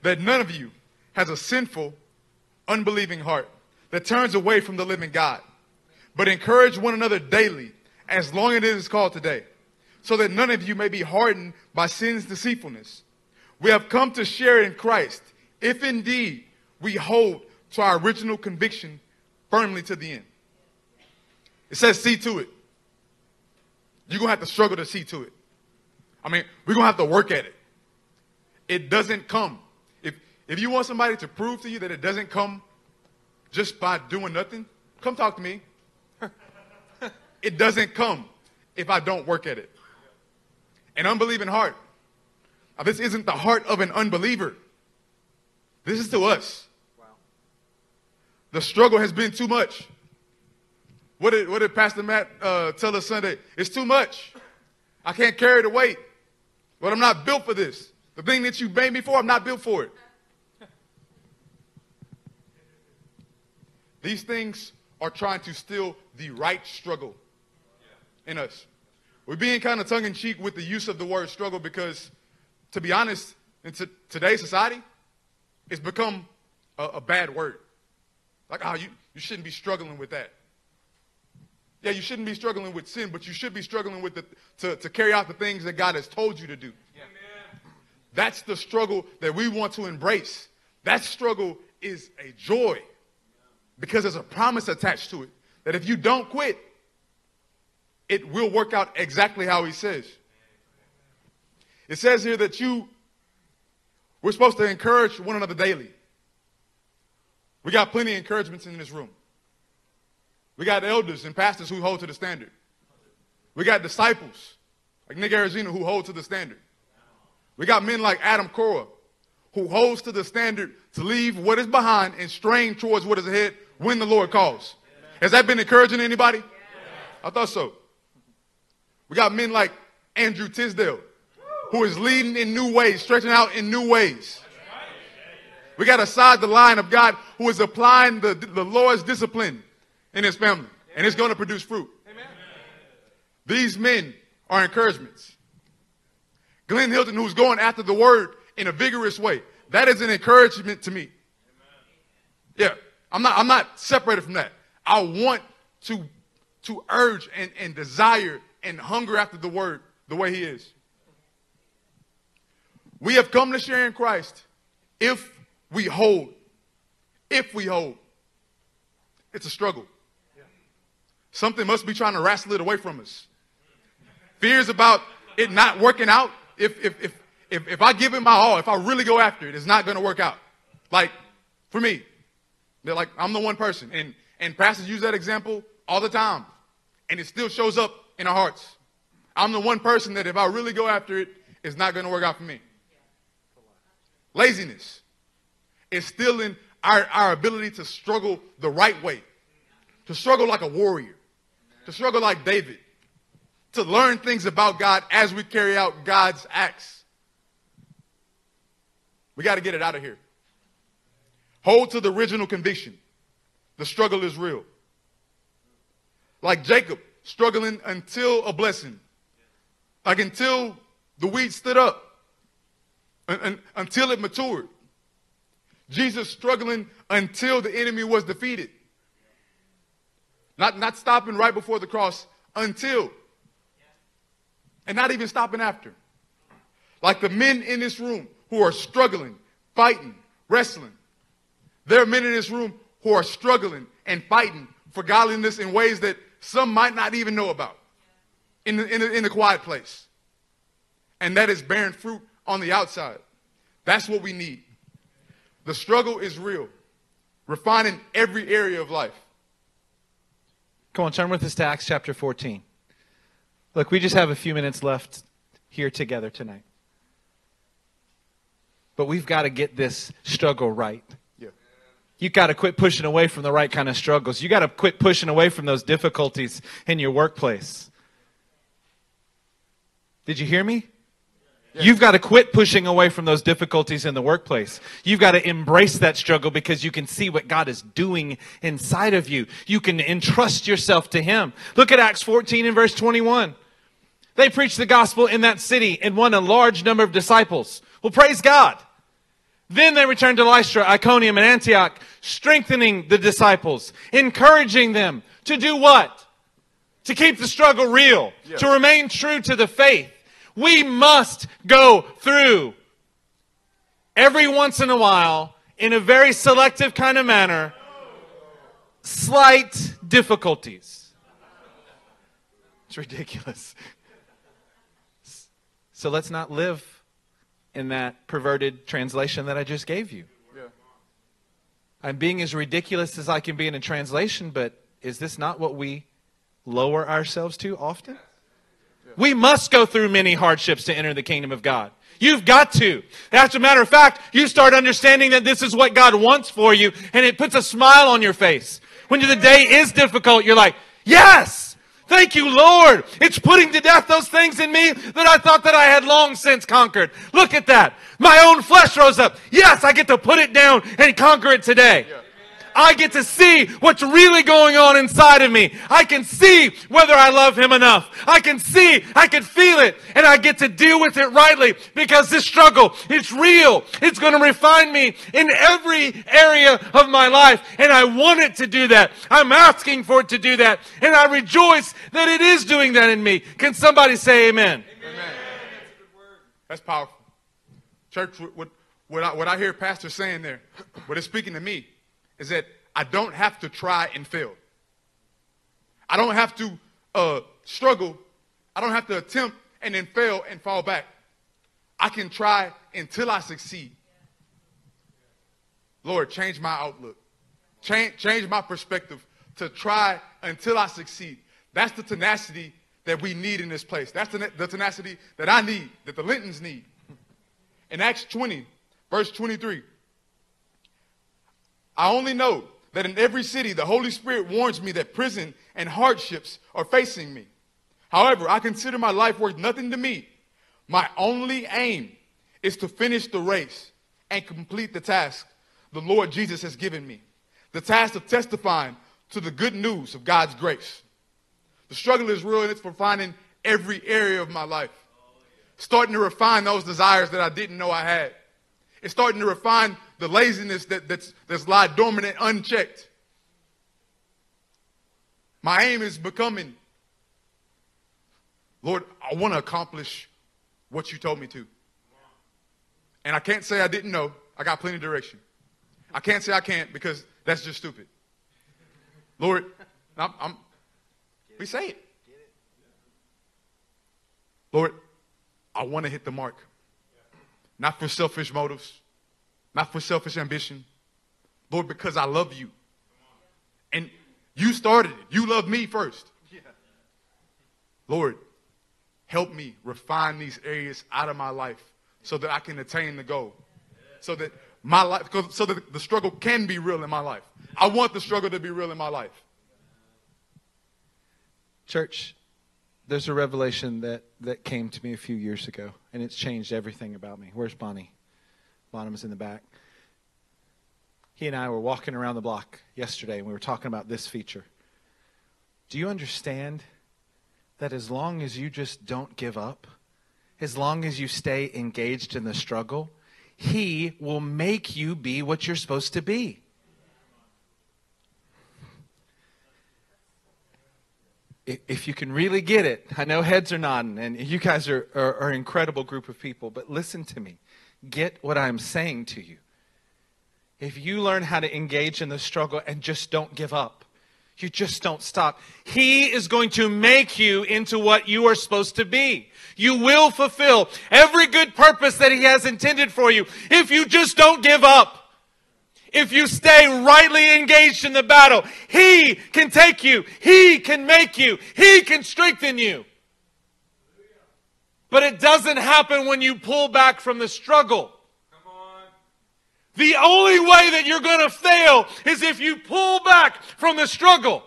that none of you has a sinful, unbelieving heart that turns away from the living God. But encourage one another daily, as long as it is called today, so that none of you may be hardened by sin's deceitfulness. We have come to share in Christ, if indeed we hold to our original conviction firmly to the end. It says, see to it. You're going to have to struggle to see to it. I mean, we're going to have to work at it. It doesn't come. If, you want somebody to prove to you that it doesn't come just by doing nothing, come talk to me. it doesn't come if I don't work at it. An unbelieving heart. Now, this isn't the heart of an unbeliever. This is to us. Wow. The struggle has been too much. What did, what did Pastor Matt uh, tell us Sunday? It's too much. I can't carry the weight. But I'm not built for this. The thing that you made me for, I'm not built for it. These things are trying to steal the right struggle in us. We're being kind of tongue in cheek with the use of the word struggle because, to be honest, in t- today's society, it's become a, a bad word. Like, oh, you, you shouldn't be struggling with that. Yeah, you shouldn't be struggling with sin, but you should be struggling with the, to, to carry out the things that God has told you to do. Yeah. That's the struggle that we want to embrace. That struggle is a joy because there's a promise attached to it that if you don't quit, it will work out exactly how he says. It says here that you, we're supposed to encourage one another daily. We got plenty of encouragements in this room. We got elders and pastors who hold to the standard. We got disciples like Nick Arizona who hold to the standard. We got men like Adam Cora who holds to the standard to leave what is behind and strain towards what is ahead when the Lord calls. Has that been encouraging anybody? I thought so. We got men like Andrew Tisdale who is leading in new ways, stretching out in new ways. We got a side the line of God who is applying the, the Lord's discipline in his family, and it's going to produce fruit. Amen. These men are encouragements. Glenn Hilton, who's going after the word in a vigorous way, that is an encouragement to me. Yeah, I'm not, I'm not separated from that. I want to, to urge and, and desire and hunger after the word the way he is. We have come to share in Christ if we hold. If we hold. It's a struggle. Something must be trying to wrestle it away from us. Fears about it not working out. If, if, if, if, if I give it my all, if I really go after it, it's not going to work out. Like, for me, they're like, I'm the one person. And, and pastors use that example all the time. And it still shows up in our hearts. I'm the one person that if I really go after it, it's not going to work out for me. Laziness is still in our, our ability to struggle the right way, to struggle like a warrior, to struggle like David, to learn things about God as we carry out God's acts. We got to get it out of here. Hold to the original conviction. The struggle is real. Like Jacob, struggling until a blessing. Like until the wheat stood up. until it matured. Jesus struggling until the enemy was defeated. Not, not stopping right before the cross until. And not even stopping after. Like the men in this room who are struggling, fighting, wrestling. There are men in this room who are struggling and fighting for godliness in ways that some might not even know about in the, in the, in the quiet place. And that is bearing fruit on the outside. That's what we need. The struggle is real, refining every area of life. Come on, turn with us to Acts chapter 14. Look, we just have a few minutes left here together tonight. But we've got to get this struggle right. You got to quit pushing away from the right kind of struggles. You got to quit pushing away from those difficulties in your workplace. Did you hear me? You've got to quit pushing away from those difficulties in the workplace. You've got to embrace that struggle because you can see what God is doing inside of you. You can entrust yourself to Him. Look at Acts 14 and verse 21. They preached the gospel in that city and won a large number of disciples. Well, praise God. Then they returned to Lystra, Iconium, and Antioch, strengthening the disciples, encouraging them to do what? To keep the struggle real, Yeah. to remain true to the faith. We must go through every once in a while, in a very selective kind of manner, slight difficulties. It's ridiculous. So let's not live in that perverted translation that I just gave you. Yeah. I'm being as ridiculous as I can be in a translation, but is this not what we lower ourselves to often? We must go through many hardships to enter the kingdom of God. You've got to. As a matter of fact, you start understanding that this is what God wants for you, and it puts a smile on your face. When the day is difficult, you're like, yes! Thank you, Lord. It's putting to death those things in me that I thought that I had long since conquered. Look at that. My own flesh rose up. Yes, I get to put it down and conquer it today. I get to see what's really going on inside of me. I can see whether I love him enough. I can see, I can feel it, and I get to deal with it rightly because this struggle, it's real. It's going to refine me in every area of my life, and I want it to do that. I'm asking for it to do that, and I rejoice that it is doing that in me. Can somebody say amen? Amen. That's powerful. Church, what, what, I, what I hear Pastor saying there, what it's speaking to me, is that I don't have to try and fail. I don't have to uh, struggle. I don't have to attempt and then fail and fall back. I can try until I succeed. Lord, change my outlook. Change, change my perspective to try until I succeed. That's the tenacity that we need in this place. That's the, the tenacity that I need, that the Lintons need. In Acts 20, verse 23, I only know that in every city the Holy Spirit warns me that prison and hardships are facing me. However, I consider my life worth nothing to me. My only aim is to finish the race and complete the task the Lord Jesus has given me the task of testifying to the good news of God's grace. The struggle is real and it's for finding every area of my life. Starting to refine those desires that I didn't know I had. It's starting to refine the laziness that, that's, that's lie dormant unchecked. My aim is becoming, Lord, I want to accomplish what you told me to. And I can't say I didn't know. I got plenty of direction. I can't say I can't because that's just stupid. Lord, I'm, I'm we say it. Lord, I want to hit the mark. Not for selfish motives, not for selfish ambition. Lord, because I love you. And you started it. You love me first. Lord, help me refine these areas out of my life so that I can attain the goal. So that my life, so that the struggle can be real in my life. I want the struggle to be real in my life. Church, there's a revelation that, that came to me a few years ago, and it's changed everything about me. Where's Bonnie? Bonham's in the back. He and I were walking around the block yesterday, and we were talking about this feature. Do you understand that as long as you just don't give up, as long as you stay engaged in the struggle, He will make you be what you're supposed to be? if you can really get it, I know heads are nodding, and you guys are, are, are an incredible group of people, but listen to me. Get what I'm saying to you. If you learn how to engage in the struggle and just don't give up, You just don't stop. He is going to make you into what you are supposed to be. You will fulfill every good purpose that He has intended for you if you just don't give up. If you stay rightly engaged in the battle, He can take you. He can make you. He can strengthen you. But it doesn't happen when you pull back from the struggle. The only way that you're going to fail is if you pull back from the struggle.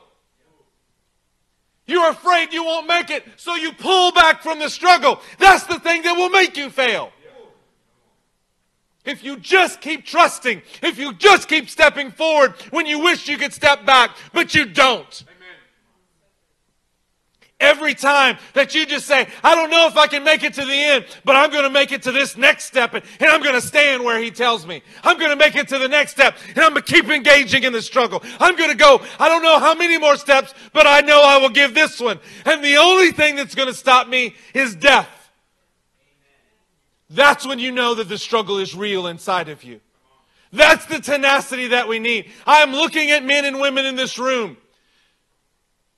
You're afraid you won't make it, so you pull back from the struggle. That's the thing that will make you fail. If you just keep trusting, if you just keep stepping forward when you wish you could step back, but you don't. Every time that you just say, I don't know if I can make it to the end, but I'm going to make it to this next step and, and I'm going to stand where he tells me. I'm going to make it to the next step and I'm going to keep engaging in the struggle. I'm going to go, I don't know how many more steps, but I know I will give this one. And the only thing that's going to stop me is death. That's when you know that the struggle is real inside of you. That's the tenacity that we need. I'm looking at men and women in this room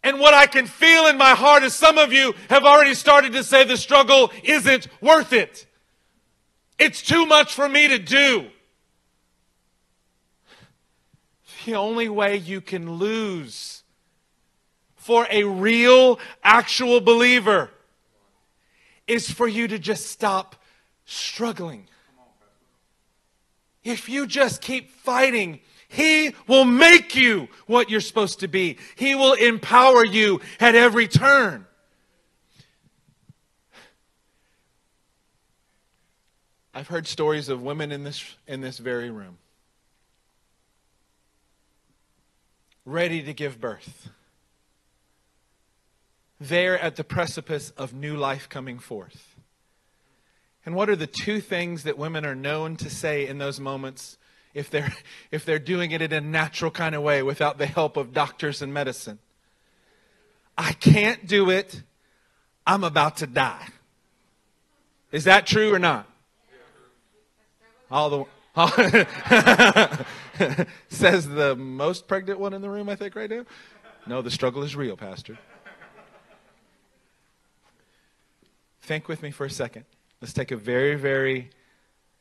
and what I can feel in my heart is some of you have already started to say the struggle isn't worth it. It's too much for me to do. The only way you can lose for a real, actual believer is for you to just stop struggling. If you just keep fighting he will make you what you're supposed to be. He will empower you at every turn. I've heard stories of women in this, in this very room ready to give birth. There at the precipice of new life coming forth. And what are the two things that women are known to say in those moments if they're, if they're doing it in a natural kind of way without the help of doctors and medicine. I can't do it. I'm about to die. Is that true or not? All the says the most pregnant one in the room, I think, right now. No, the struggle is real, Pastor. Think with me for a second. Let's take a very, very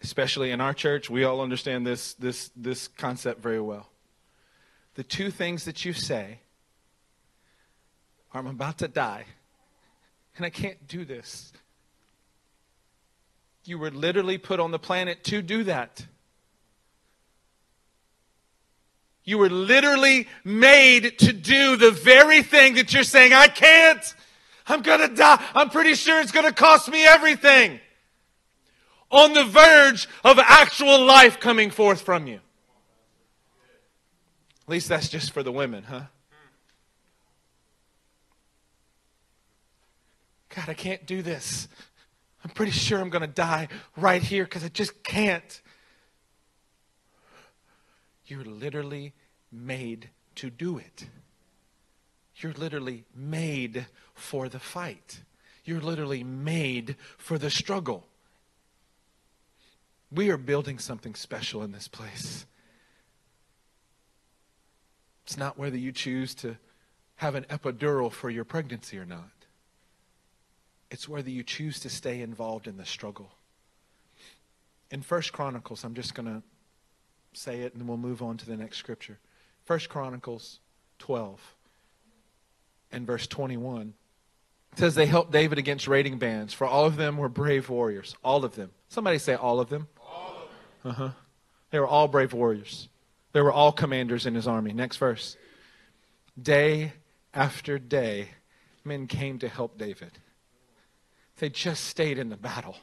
especially in our church, we all understand this, this, this concept very well. The two things that you say are I'm about to die, and I can't do this. You were literally put on the planet to do that. You were literally made to do the very thing that you're saying, I can't. I'm going to die. I'm pretty sure it's going to cost me everything on the verge of actual life coming forth from you. At least that's just for the women, huh? God, I can't do this. I'm pretty sure I'm going to die right here because I just can't. You're literally made to do it. You're literally made for the fight. You're literally made for the struggle. We are building something special in this place. It's not whether you choose to have an epidural for your pregnancy or not. It's whether you choose to stay involved in the struggle. In First Chronicles, I'm just going to say it and then we'll move on to the next scripture. First Chronicles 12 and verse 21 says they helped David against raiding bands, for all of them were brave warriors. All of them. Somebody say all of them. Uh huh. They were all brave warriors. They were all commanders in his army. Next verse. Day after day, men came to help David. They just stayed in the battle.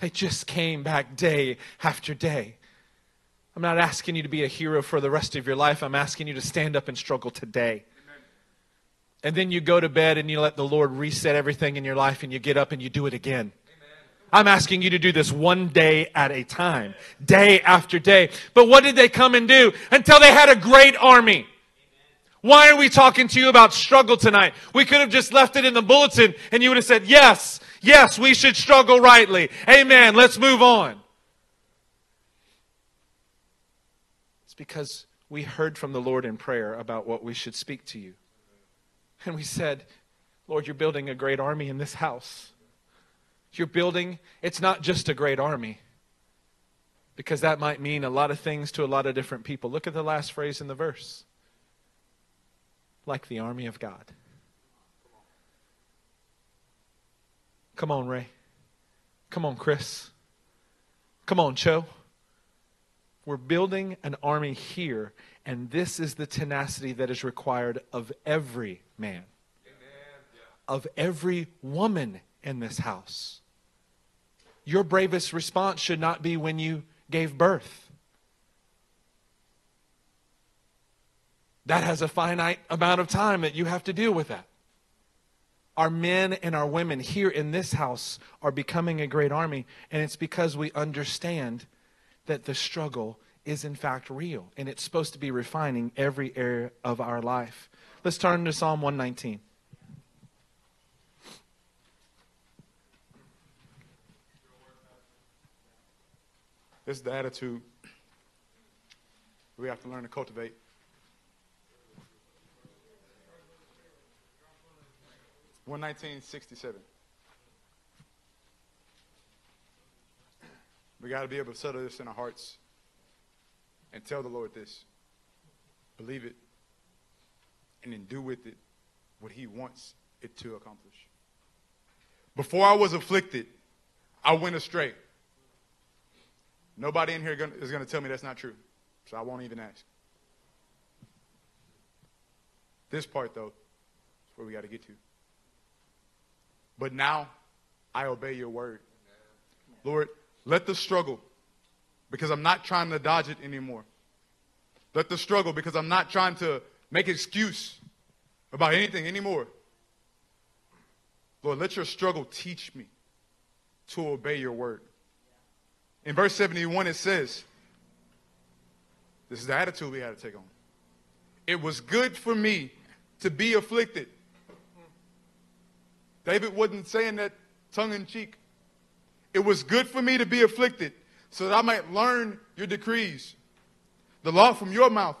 They just came back day after day. I'm not asking you to be a hero for the rest of your life. I'm asking you to stand up and struggle today. And then you go to bed and you let the Lord reset everything in your life and you get up and you do it again. I'm asking you to do this one day at a time, day after day. But what did they come and do? Until they had a great army. Why are we talking to you about struggle tonight? We could have just left it in the bulletin and you would have said, yes, yes, we should struggle rightly. Amen. Let's move on. It's because we heard from the Lord in prayer about what we should speak to you. And we said, Lord, you're building a great army in this house. You're building, it's not just a great army, because that might mean a lot of things to a lot of different people. Look at the last phrase in the verse like the army of God. Come on, Ray. Come on, Chris. Come on, Cho. We're building an army here, and this is the tenacity that is required of every man, of every woman in this house. Your bravest response should not be when you gave birth. That has a finite amount of time that you have to deal with that. Our men and our women here in this house are becoming a great army, and it's because we understand that the struggle is in fact real, and it's supposed to be refining every area of our life. Let's turn to Psalm 119. This is the attitude we have to learn to cultivate. One nineteen sixty seven. We got to be able to settle this in our hearts and tell the Lord this. Believe it, and then do with it what He wants it to accomplish. Before I was afflicted, I went astray. Nobody in here is going to tell me that's not true, so I won't even ask. This part, though, is where we got to get to. But now I obey your word. Lord, let the struggle, because I'm not trying to dodge it anymore. Let the struggle, because I'm not trying to make excuse about anything anymore. Lord, let your struggle teach me to obey your word. In verse 71, it says, This is the attitude we had to take on. It was good for me to be afflicted. David wasn't saying that tongue in cheek. It was good for me to be afflicted so that I might learn your decrees. The law from your mouth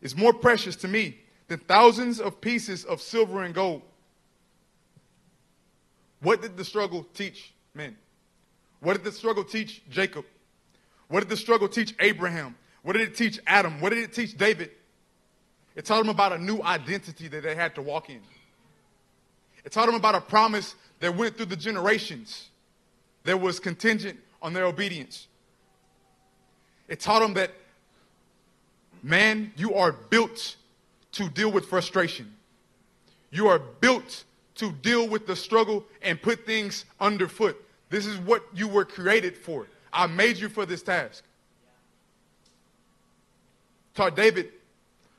is more precious to me than thousands of pieces of silver and gold. What did the struggle teach men? What did the struggle teach Jacob? What did the struggle teach Abraham? What did it teach Adam? What did it teach David? It taught them about a new identity that they had to walk in. It taught them about a promise that went through the generations that was contingent on their obedience. It taught them that, man, you are built to deal with frustration. You are built to deal with the struggle and put things underfoot. This is what you were created for. I made you for this task. Taught David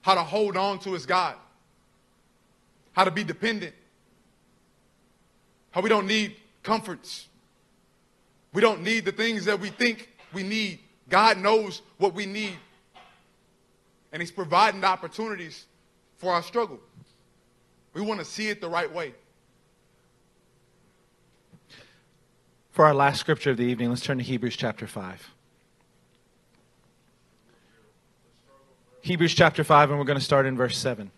how to hold on to his God, how to be dependent, how we don't need comforts. We don't need the things that we think we need. God knows what we need. And He's providing the opportunities for our struggle. We want to see it the right way. For our last scripture of the evening, let's turn to Hebrews chapter 5. Hebrews chapter 5, and we're going to start in verse 7.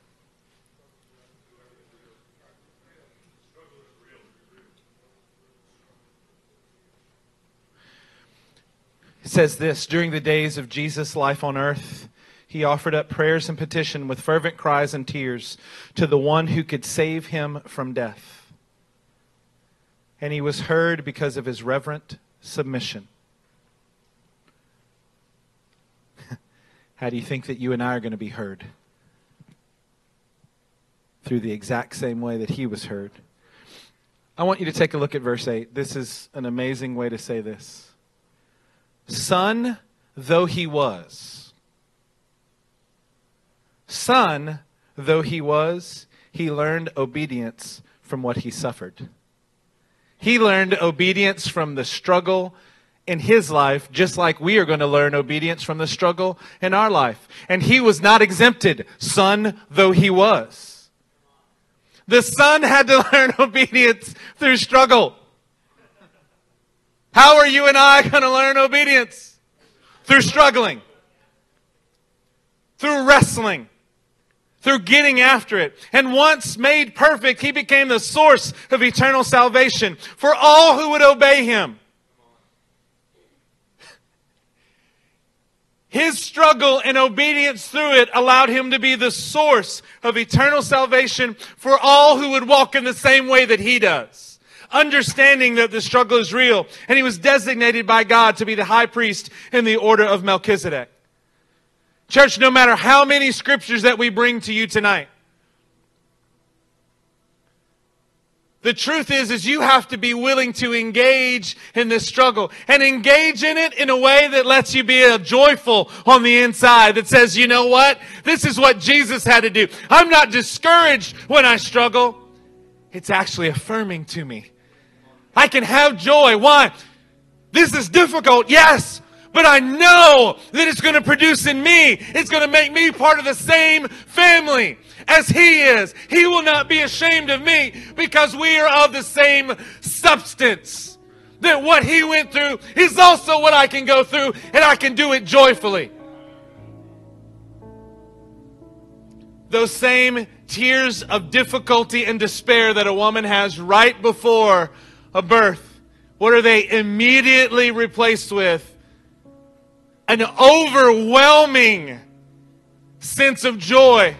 It says this During the days of Jesus' life on earth, he offered up prayers and petition with fervent cries and tears to the one who could save him from death and he was heard because of his reverent submission. How do you think that you and I are going to be heard? Through the exact same way that he was heard. I want you to take a look at verse 8. This is an amazing way to say this. Son though he was, son though he was, he learned obedience from what he suffered. He learned obedience from the struggle in his life, just like we are going to learn obedience from the struggle in our life. And he was not exempted, son though he was. The son had to learn obedience through struggle. How are you and I going to learn obedience? Through struggling. through wrestling, through getting after it. And once made perfect, he became the source of eternal salvation for all who would obey him. His struggle and obedience through it allowed him to be the source of eternal salvation for all who would walk in the same way that he does. Understanding that the struggle is real. And he was designated by God to be the high priest in the order of Melchizedek. Church, no matter how many scriptures that we bring to you tonight, The truth is, is you have to be willing to engage in this struggle and engage in it in a way that lets you be joyful on the inside that says, you know what? This is what Jesus had to do. I'm not discouraged when I struggle. It's actually affirming to me. I can have joy. Why? This is difficult. Yes. But I know that it's going to produce in me. It's going to make me part of the same family as he is. He will not be ashamed of me because we are of the same substance. That what he went through is also what I can go through and I can do it joyfully. Those same tears of difficulty and despair that a woman has right before a birth, what are they immediately replaced with? An overwhelming sense of joy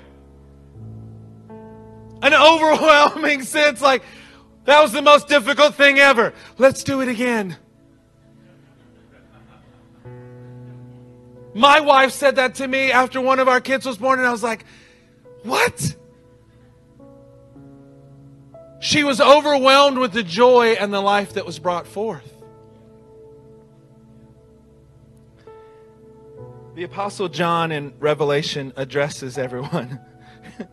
an overwhelming sense like, that was the most difficult thing ever. Let's do it again. My wife said that to me after one of our kids was born, and I was like, What? She was overwhelmed with the joy and the life that was brought forth. The Apostle John in Revelation addresses everyone.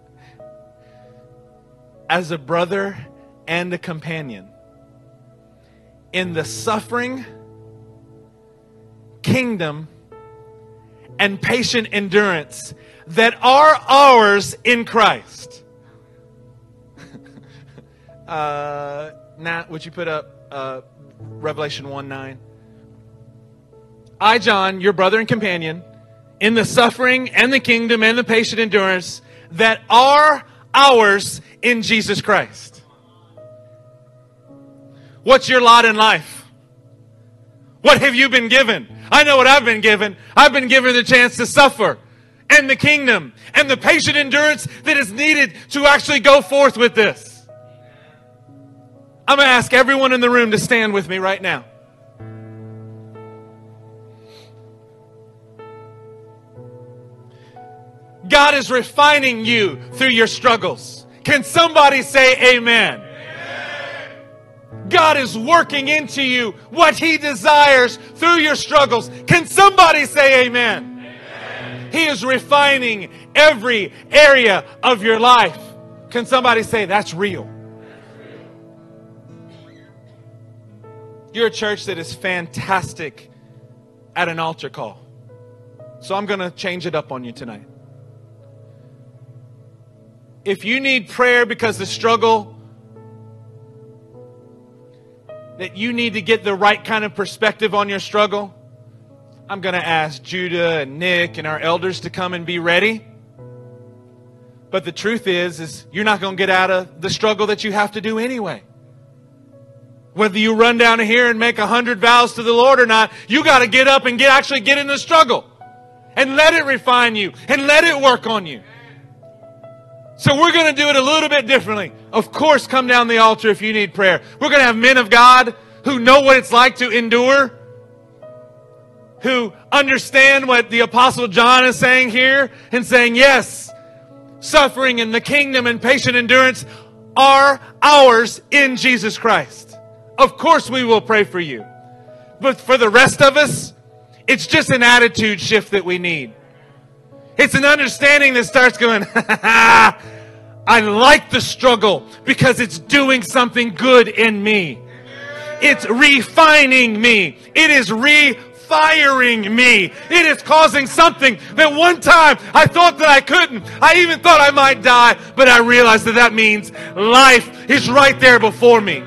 as a brother and a companion in the suffering, kingdom, and patient endurance that are ours in Christ. uh, Nat, would you put up uh, Revelation 1 9? I, John, your brother and companion, in the suffering and the kingdom and the patient endurance that are ours in Jesus Christ. What's your lot in life? What have you been given? I know what I've been given. I've been given the chance to suffer and the kingdom and the patient endurance that is needed to actually go forth with this. I'm going to ask everyone in the room to stand with me right now. God is refining you through your struggles. Can somebody say amen? amen? God is working into you what He desires through your struggles. Can somebody say amen? amen? He is refining every area of your life. Can somebody say that's real? You're a church that is fantastic at an altar call. So I'm going to change it up on you tonight if you need prayer because the struggle, that you need to get the right kind of perspective on your struggle, I'm going to ask Judah and Nick and our elders to come and be ready. But the truth is, is you're not going to get out of the struggle that you have to do anyway. Whether you run down here and make a hundred vows to the Lord or not, you got to get up and get actually get in the struggle and let it refine you and let it work on you. So we're going to do it a little bit differently. Of course, come down the altar if you need prayer. We're going to have men of God who know what it's like to endure, who understand what the Apostle John is saying here and saying, yes, suffering and the kingdom and patient endurance are ours in Jesus Christ. Of course, we will pray for you. But for the rest of us, it's just an attitude shift that we need. It's an understanding that starts going, I like the struggle because it's doing something good in me. It's refining me. It is refiring me. It is causing something that one time I thought that I couldn't. I even thought I might die, but I realized that that means life is right there before me.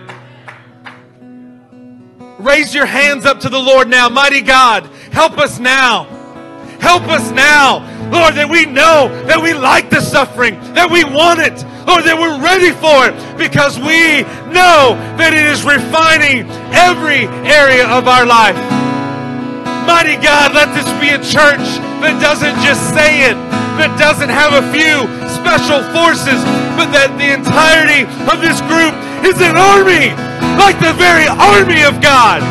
Raise your hands up to the Lord now. Mighty God, help us now. Help us now, Lord, that we know that we like the suffering, that we want it, Lord, that we're ready for it because we know that it is refining every area of our life. Mighty God, let this be a church that doesn't just say it, that doesn't have a few special forces, but that the entirety of this group is an army, like the very army of God.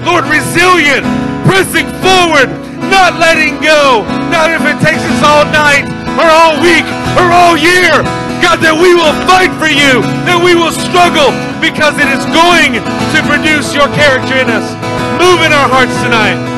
Lord, resilient, pressing forward, not letting go, not if it takes us all night or all week or all year. God, that we will fight for you, that we will struggle because it is going to produce your character in us. Move in our hearts tonight.